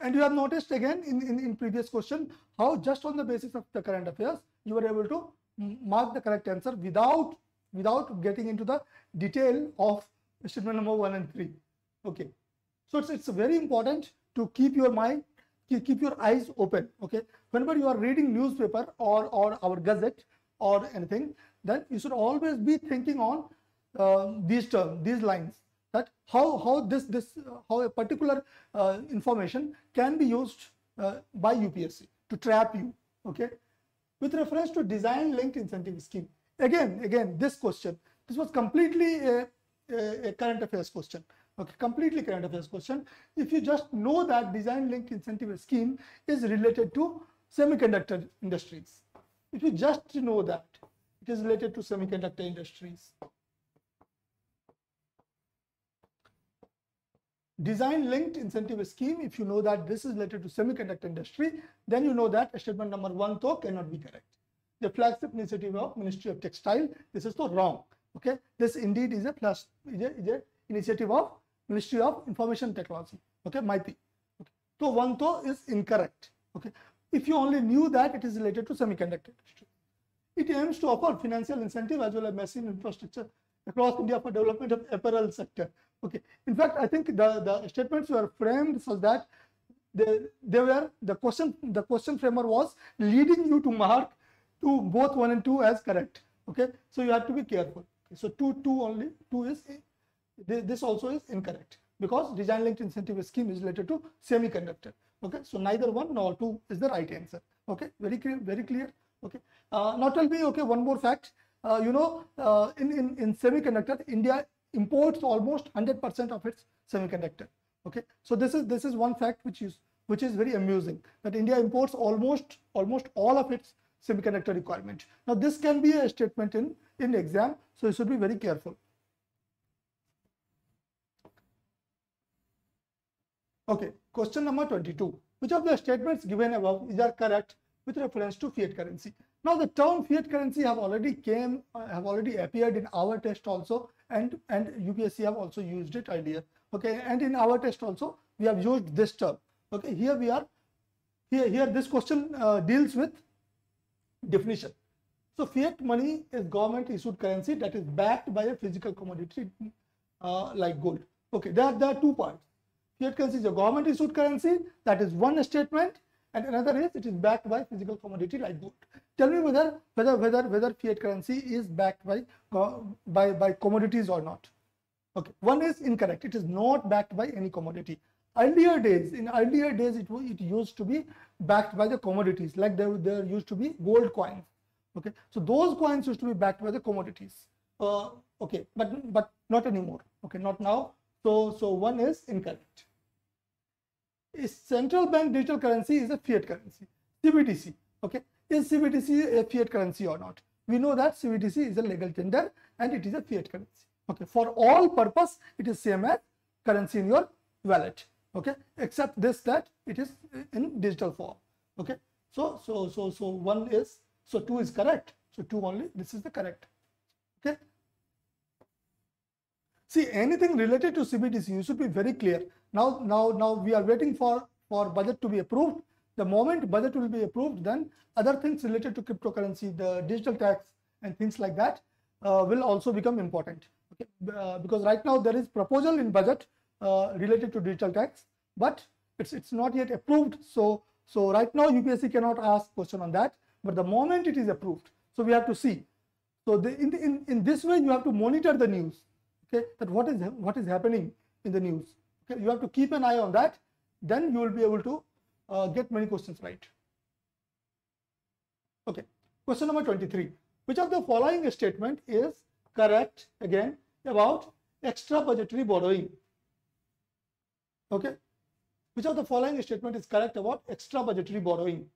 And you have noticed again in, in, in previous question how just on the basis of the current affairs you were able to mark the correct answer without without getting into the detail of statement number one and three. Okay, so it's it's very important to keep your mind keep your eyes open. Okay, whenever you are reading newspaper or or our gazette or anything, then you should always be thinking on uh, these terms, these lines that how how this this uh, how a particular uh, information can be used uh, by UPSC to trap you. Okay, with reference to design linked incentive scheme. Again, again, this question this was completely a, a, a current affairs question. Okay, completely current this question. If you just know that design linked incentive scheme is related to semiconductor industries, if you just know that it is related to semiconductor industries, design linked incentive scheme, if you know that this is related to semiconductor industry, then you know that statement number one though cannot be correct. The flagship initiative of Ministry of Textile, this is so wrong. Okay, this indeed is a plus is a, is a initiative of Ministry of Information Technology. Okay, MIT. Okay. So one though is incorrect. Okay, if you only knew that it is related to semiconductor industry. It aims to offer financial incentive as well as machine infrastructure across India for development of apparel sector. Okay. In fact, I think the, the statements were framed so that they, they were the question the question framer was leading you to mark to both one and two as correct. Okay. So you have to be careful. Okay. So two two only two is this also is incorrect because design linked incentive scheme is related to semiconductor. Okay. So neither one nor two is the right answer. Okay. Very clear. Very clear. Okay. Uh, not tell me. Okay. One more fact. Uh, you know, uh, in, in, in semiconductor, India imports almost 100% of its semiconductor. Okay, so this is this is one fact which is which is very amusing that India imports almost almost all of its semiconductor requirement. Now this can be a statement in in exam, so you should be very careful. Okay, question number 22. Which of the statements given above is are correct with reference to fiat currency? Now the term fiat currency have already came uh, have already appeared in our test also and and UPSC have also used it earlier. Okay, and in our test also we have used this term. Okay, here we are here here this question uh, deals with definition. So fiat money is government issued currency that is backed by a physical commodity uh, like gold. Okay, there, there are two parts. Fiat currency is a government issued currency that is one statement and another is it is backed by physical commodity like gold. Tell me whether whether whether whether fiat currency is backed by by by commodities or not. Okay, one is incorrect. It is not backed by any commodity. Earlier days, in earlier days, it was it used to be backed by the commodities. Like there there used to be gold coins. Okay, so those coins used to be backed by the commodities. Uh, okay, but but not anymore. Okay, not now. So so one is incorrect central bank digital currency is a fiat currency CBDC okay? Is CBDC a fiat currency or not? We know that CBDC is a legal tender and it is a fiat currency okay? For all purpose it is same as currency in your wallet okay? Except this that it is in digital form okay? So so so so one is so two is correct. So two only this is the correct okay see anything related to cbdc you should be very clear now, now, now we are waiting for, for budget to be approved. The moment budget will be approved, then other things related to cryptocurrency, the digital tax and things like that uh, will also become important. Okay, uh, because right now there is proposal in budget uh, related to digital tax, but it's it's not yet approved. So so right now UPSC cannot ask question on that, but the moment it is approved, so we have to see. So the, in, the, in in this way you have to monitor the news. Okay, that what is what is happening in the news? You have to keep an eye on that. Then you will be able to uh, get many questions right. Okay question number 23 which of the following statement is correct again about extra budgetary borrowing? Okay which of the following statement is correct about extra budgetary borrowing?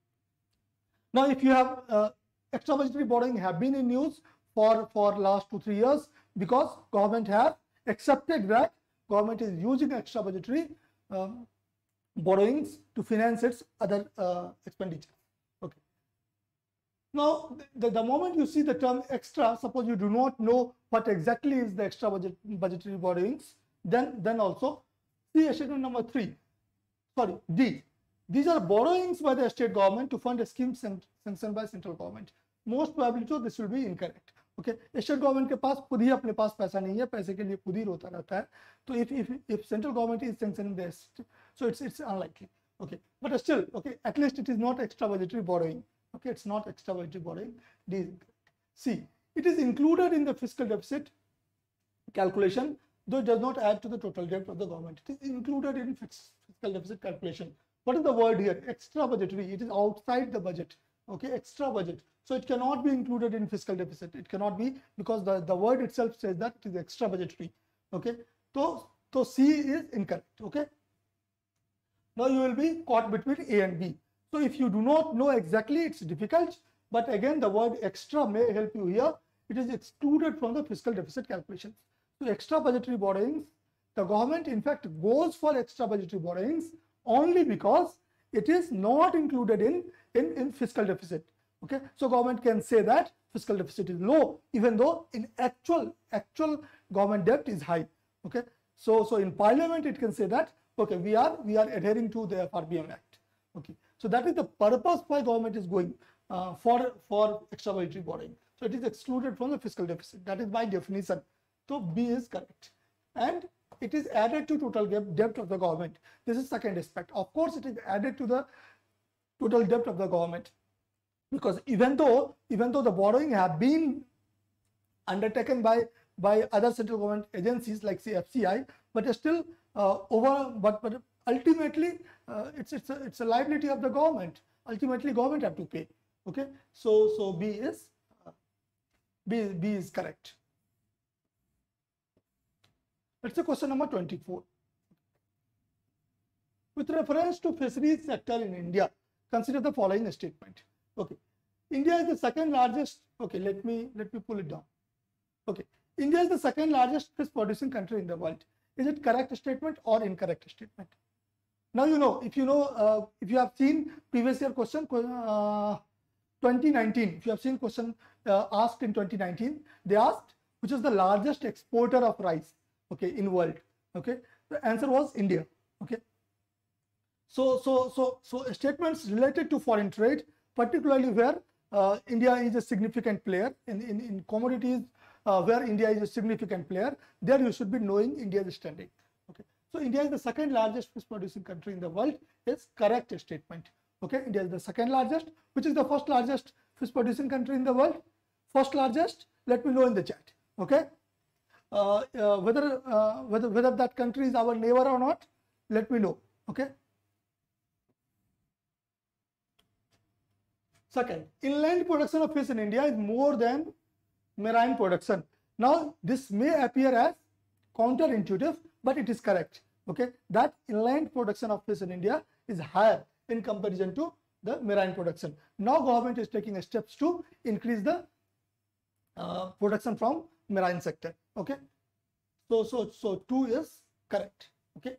Now if you have uh, extra budgetary borrowing have been in news for for last two three years because government have accepted that government is using extra budgetary um, borrowings to finance its other uh, expenditure. Okay. Now the, the moment you see the term extra suppose you do not know what exactly is the extra budget budgetary borrowings then then also see statement number three. Sorry d. These are borrowings by the state government to fund a scheme sanctioned by central government. Most probably so this will be incorrect okay Asian government के पास खुद ही अपने पास पैसा नहीं है, पैसे के लिए खुद ही रोता रहता है। तो if if if central government is sanction so it's it's unlikely okay but still okay at least it is not extra budgetary borrowing okay it's not extra budgetary borrowing see it is included in the fiscal deficit calculation though does not add to the total debt of the government it is included in fiscal deficit calculation what is the word here extra budgetary it is outside the budget okay extra budget so it cannot be included in fiscal deficit. It cannot be because the, the word itself says that it is extra budgetary. Okay. So, so C is incorrect. Okay. Now you will be caught between A and B. So if you do not know exactly, it's difficult. But again, the word extra may help you here. It is excluded from the fiscal deficit calculations. So extra budgetary borrowings, the government in fact goes for extra budgetary borrowings only because it is not included in, in, in fiscal deficit. Okay, so government can say that fiscal deficit is low, even though in actual actual government debt is high. Okay, so so in parliament it can say that okay we are we are adhering to the FRBM Act. Okay, so that is the purpose why government is going uh, for for extra budgetary borrowing. So it is excluded from the fiscal deficit. That is by definition. So B is correct, and it is added to total debt of the government. This is second aspect. Of course, it is added to the total debt of the government because even though even though the borrowing have been undertaken by by other central government agencies like say FCI, but still uh, over but but ultimately uh, it's it's a, it's a liability of the government. Ultimately, government have to pay. Okay, so so B is B B is correct. Let's say question number 24. With reference to fisheries sector in India, consider the following statement. Okay. India is the second largest. Okay, let me let me pull it down. Okay. India is the second largest fish producing country in the world. Is it correct statement or incorrect statement? Now you know if you know uh, if you have seen previous year question uh, 2019 if you have seen question uh, asked in 2019 they asked which is the largest exporter of rice okay in world okay the answer was India okay so so so so statements related to foreign trade particularly where uh, India is a significant player in, in, in commodities uh, where India is a significant player, there you should be knowing India's standing. Okay. So India is the second largest fish producing country in the world is correct statement. Okay, India is the second largest. Which is the first largest fish producing country in the world? First largest, let me know in the chat. Okay. Uh, uh, whether uh, whether whether that country is our neighbor or not, let me know. Okay. Second, inland production of fish in India is more than marine production. Now, this may appear as counterintuitive, but it is correct. Okay, that inland production of fish in India is higher in comparison to the marine production. Now, government is taking steps to increase the uh, production from marine sector. Okay, so so so two is correct. Okay,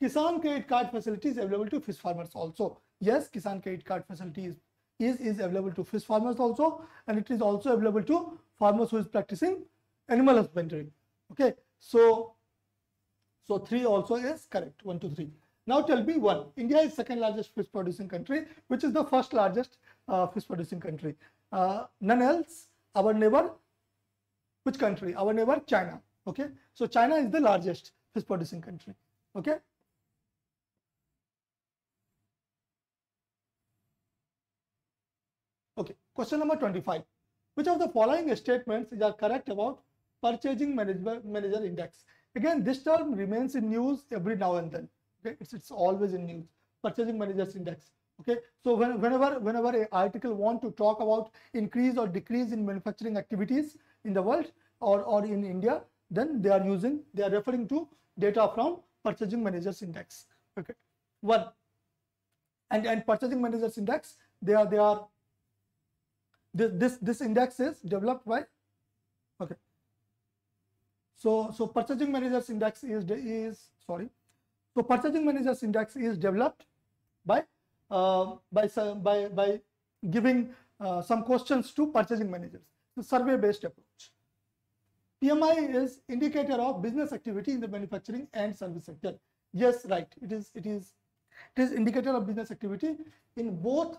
Kisan credit card facility is available to fish farmers also. Yes, Kisan credit card facility is is, is available to fish farmers also and it is also available to farmers who is practicing animal husbandry. Okay so so 3 also is correct 1 2 3 now tell me one. India is second largest fish producing country which is the first largest uh, fish producing country. Uh, none else our neighbor which country? Our neighbor china. Okay so china is the largest fish producing country. Okay Okay, question number 25. Which of the following statements are correct about purchasing manager, manager index? Again, this term remains in news every now and then. Okay, it's, it's always in news. Purchasing managers index. Okay, so when, whenever whenever a article want to talk about increase or decrease in manufacturing activities in the world or, or in India, then they are using they are referring to data from purchasing managers index. Okay, one and and purchasing managers index they are they are this this this index is developed by okay. So so purchasing managers index is is sorry. So purchasing managers index is developed by uh, by by by giving uh, some questions to purchasing managers. The survey based approach. Pmi is indicator of business activity in the manufacturing and service sector. Yes right. It is it is it is indicator of business activity in both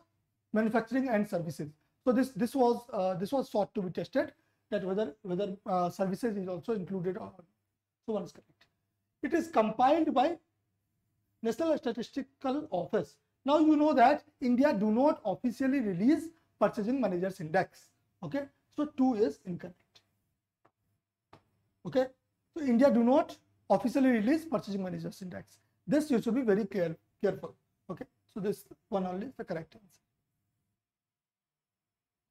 manufacturing and services so this this was uh, this was sought to be tested that whether whether uh, services is also included or so one is correct. It is compiled by National Statistical Office. Now you know that India do not officially release purchasing managers index. Okay, so two is incorrect. Okay, so India do not officially release purchasing managers index. This you should be very care, careful. Okay, so this one only is the correct answer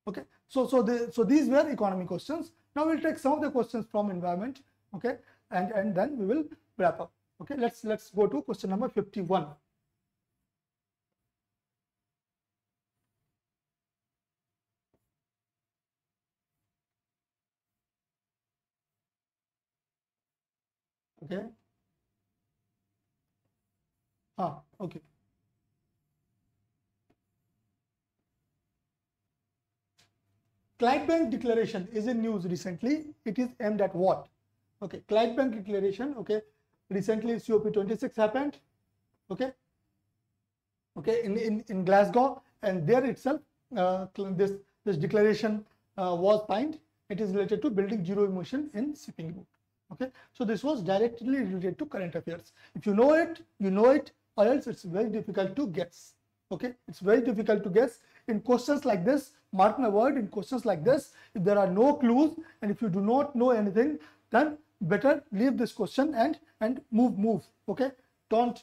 okay? So so the so these were economy questions. Now we'll take some of the questions from environment okay? And and then we will wrap up. Okay let's let's go to question number 51 okay? Ah okay Clydebank declaration is in news recently. It is aimed at what? Okay, Clydebank declaration. Okay, recently COP26 happened. Okay, okay in in, in Glasgow, and there itself uh, this this declaration uh, was signed. It is related to building zero emission in shipping. Okay, so this was directly related to current affairs. If you know it, you know it, or else it's very difficult to guess. Okay, it's very difficult to guess in questions like this mark my word in questions like this if there are no clues and if you do not know anything then better leave this question and and move move okay? Don't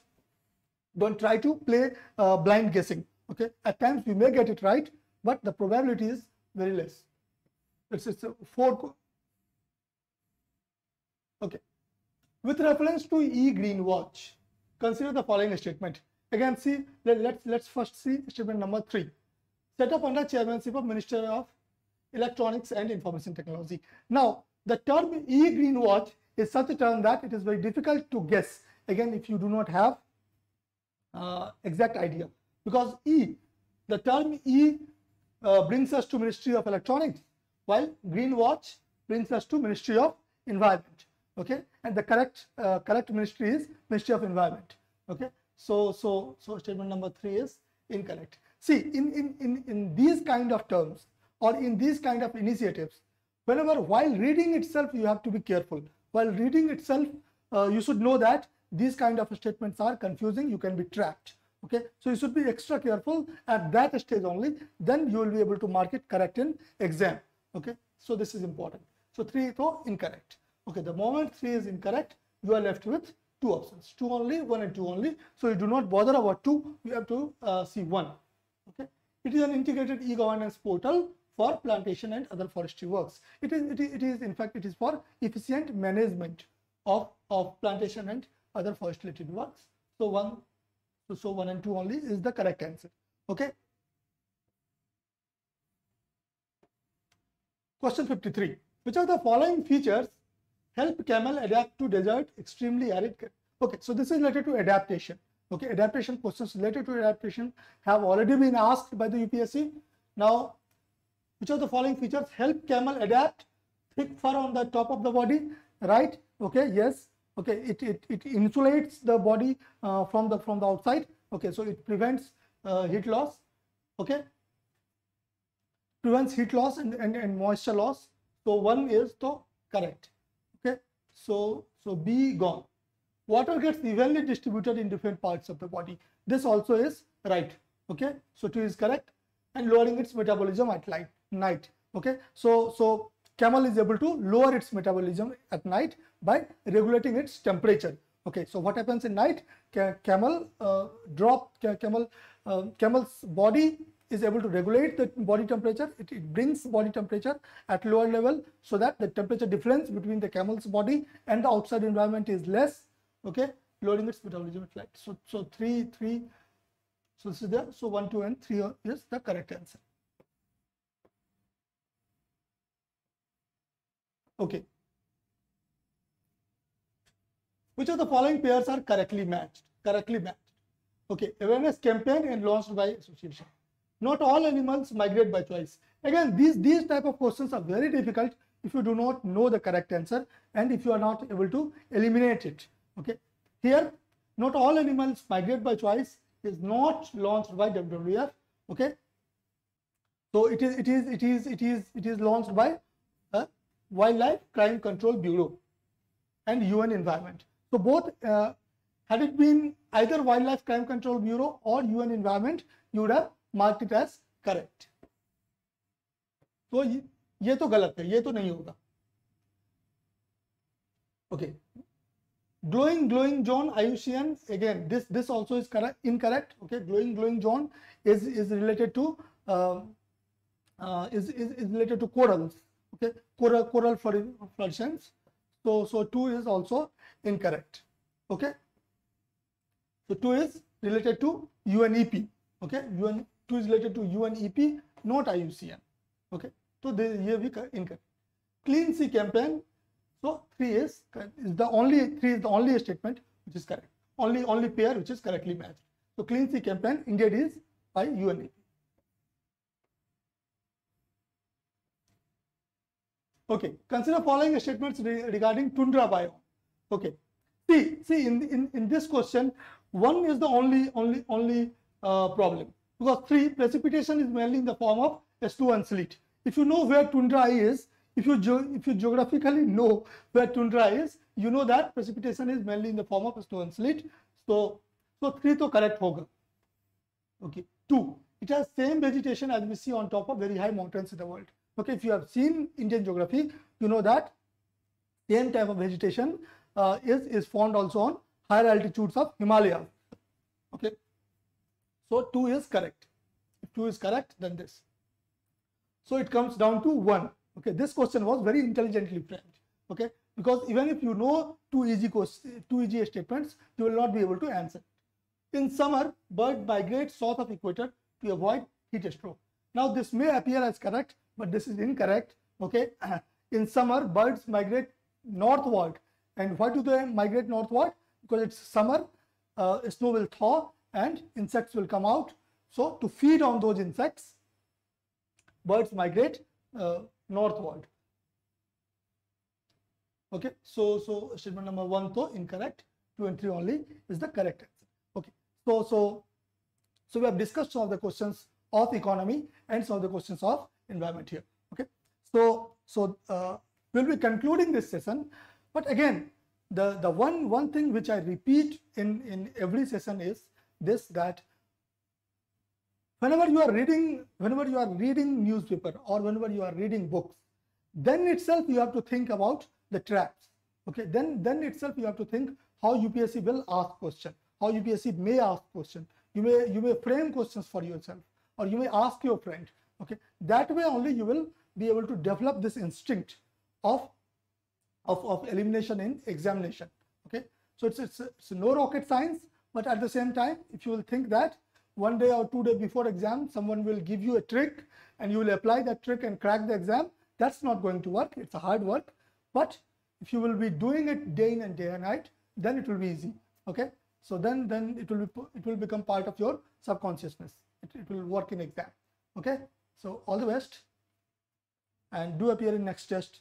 don't try to play uh, blind guessing okay? At times we may get it right but the probability is very less. It's, it's a four okay. With reference to e-green watch consider the following statement. Again see let, let's let's first see statement number three set up under chairmanship of Minister of Electronics and Information Technology. Now, the term e-green watch is such a term that it is very difficult to guess. Again, if you do not have uh, exact idea, because E, the term E uh, brings us to Ministry of Electronics, while green watch brings us to Ministry of Environment. Okay, and the correct uh, correct ministry is Ministry of Environment. Okay, so so so statement number three is incorrect. See, in, in, in, in these kind of terms or in these kind of initiatives, whenever while reading itself, you have to be careful. While reading itself, uh, you should know that these kind of statements are confusing, you can be trapped. Okay, so you should be extra careful at that stage only, then you will be able to mark it correct in exam. Okay, so this is important. So 3 so incorrect. Okay, the moment 3 is incorrect, you are left with two options, 2 only, 1 and 2 only. So you do not bother about 2, you have to uh, see 1 it is an integrated e-governance portal for plantation and other forestry works. It is, it is, it is in fact, it is for efficient management of, of plantation and other forest related works. So one, so, one and two only is the correct answer. Okay. Question 53. Which of the following features help camel adapt to desert extremely arid? Okay, so this is related to adaptation. Okay, adaptation questions related to adaptation have already been asked by the UPSC. Now, which of the following features help camel adapt? Thick fur on the top of the body, right? Okay, yes. Okay, it, it, it insulates the body uh, from the from the outside. Okay, so it prevents uh, heat loss. Okay, prevents heat loss and, and, and moisture loss. So one is the correct. Okay, so so B gone water gets evenly distributed in different parts of the body. This also is right. Okay, so two is correct and lowering its metabolism at light, night. Okay, so so camel is able to lower its metabolism at night by regulating its temperature. Okay, so what happens in night? Camel uh, drop, camel, uh, camel's body is able to regulate the body temperature. It, it brings body temperature at lower level so that the temperature difference between the camel's body and the outside environment is less. Okay, lowering its metabolism at light. So, so three, three. So this is there. So one, two, and three is the correct answer. Okay. Which of the following pairs are correctly matched? Correctly matched. Okay, awareness campaign and launched by association. Not all animals migrate by choice. Again, these these type of questions are very difficult if you do not know the correct answer and if you are not able to eliminate it. Okay, here not all animals migrate by choice is not launched by WWF. Okay, so it is it is it is it is it is launched by uh, Wildlife Crime Control Bureau and UN Environment. So both, uh, had it been either Wildlife Crime Control Bureau or UN Environment, you would have marked it as correct. तो ये, ये तो गलत है ये तो नहीं होगा okay glowing glowing gone IUCN again this this also is correct incorrect okay? Glowing glowing gone is is related to uh, uh, is, is is related to corals okay? Coral coral fluorescence. So so 2 is also incorrect okay? So 2 is related to UNEP okay? UN 2 is related to UNEP not IUCN okay? So this here we incorrect. Clean sea campaign so 3 is is the only 3 is the only statement which is correct only only pair which is correctly matched so clean sea campaign indeed is by UNEP Okay, consider following statements re regarding tundra biome. Okay, see, see in, in in this question, one is the only only only uh, problem because three precipitation is mainly in the form of S2 and sleet. If you know where tundra is, if you if you geographically know where tundra is, you know that precipitation is mainly in the form of S2 and sleet. So so three to correct hoga. Okay, two. It has same vegetation as we see on top of very high mountains in the world. Okay, if you have seen Indian geography, you know that same type of vegetation uh, is, is found also on higher altitudes of Himalaya. Okay, so 2 is correct. If 2 is correct, then this. So it comes down to 1. Okay, this question was very intelligently framed. Okay, because even if you know two easy two easy statements, you will not be able to answer. In summer, bird migrates south of equator to avoid heat stroke. Now this may appear as correct, but this is incorrect. Okay, in summer birds migrate northward, and why do they migrate northward? Because it's summer, uh, snow will thaw, and insects will come out. So to feed on those insects, birds migrate uh, northward. Okay, so so statement number one though incorrect, two and three only is the correct answer. Okay, so so so we have discussed some of the questions of economy and some of the questions of environment here. Okay, so so uh, we'll be concluding this session, but again, the the one one thing which I repeat in in every session is this that whenever you are reading whenever you are reading newspaper or whenever you are reading books, then itself you have to think about the traps. Okay, then then itself you have to think how UPSC will ask question, how UPSC may ask question. You may you may frame questions for yourself, or you may ask your friend okay that way only you will be able to develop this instinct of of, of elimination in examination okay so it's, it's it's no rocket science but at the same time if you will think that one day or two day before exam someone will give you a trick and you will apply that trick and crack the exam. That's not going to work. It's a hard work. But if you will be doing it day in and day and night then it will be easy. Okay? So then then it will be it will become part of your subconsciousness. It, it will work in exam. Okay? So all the best. And do appear in next test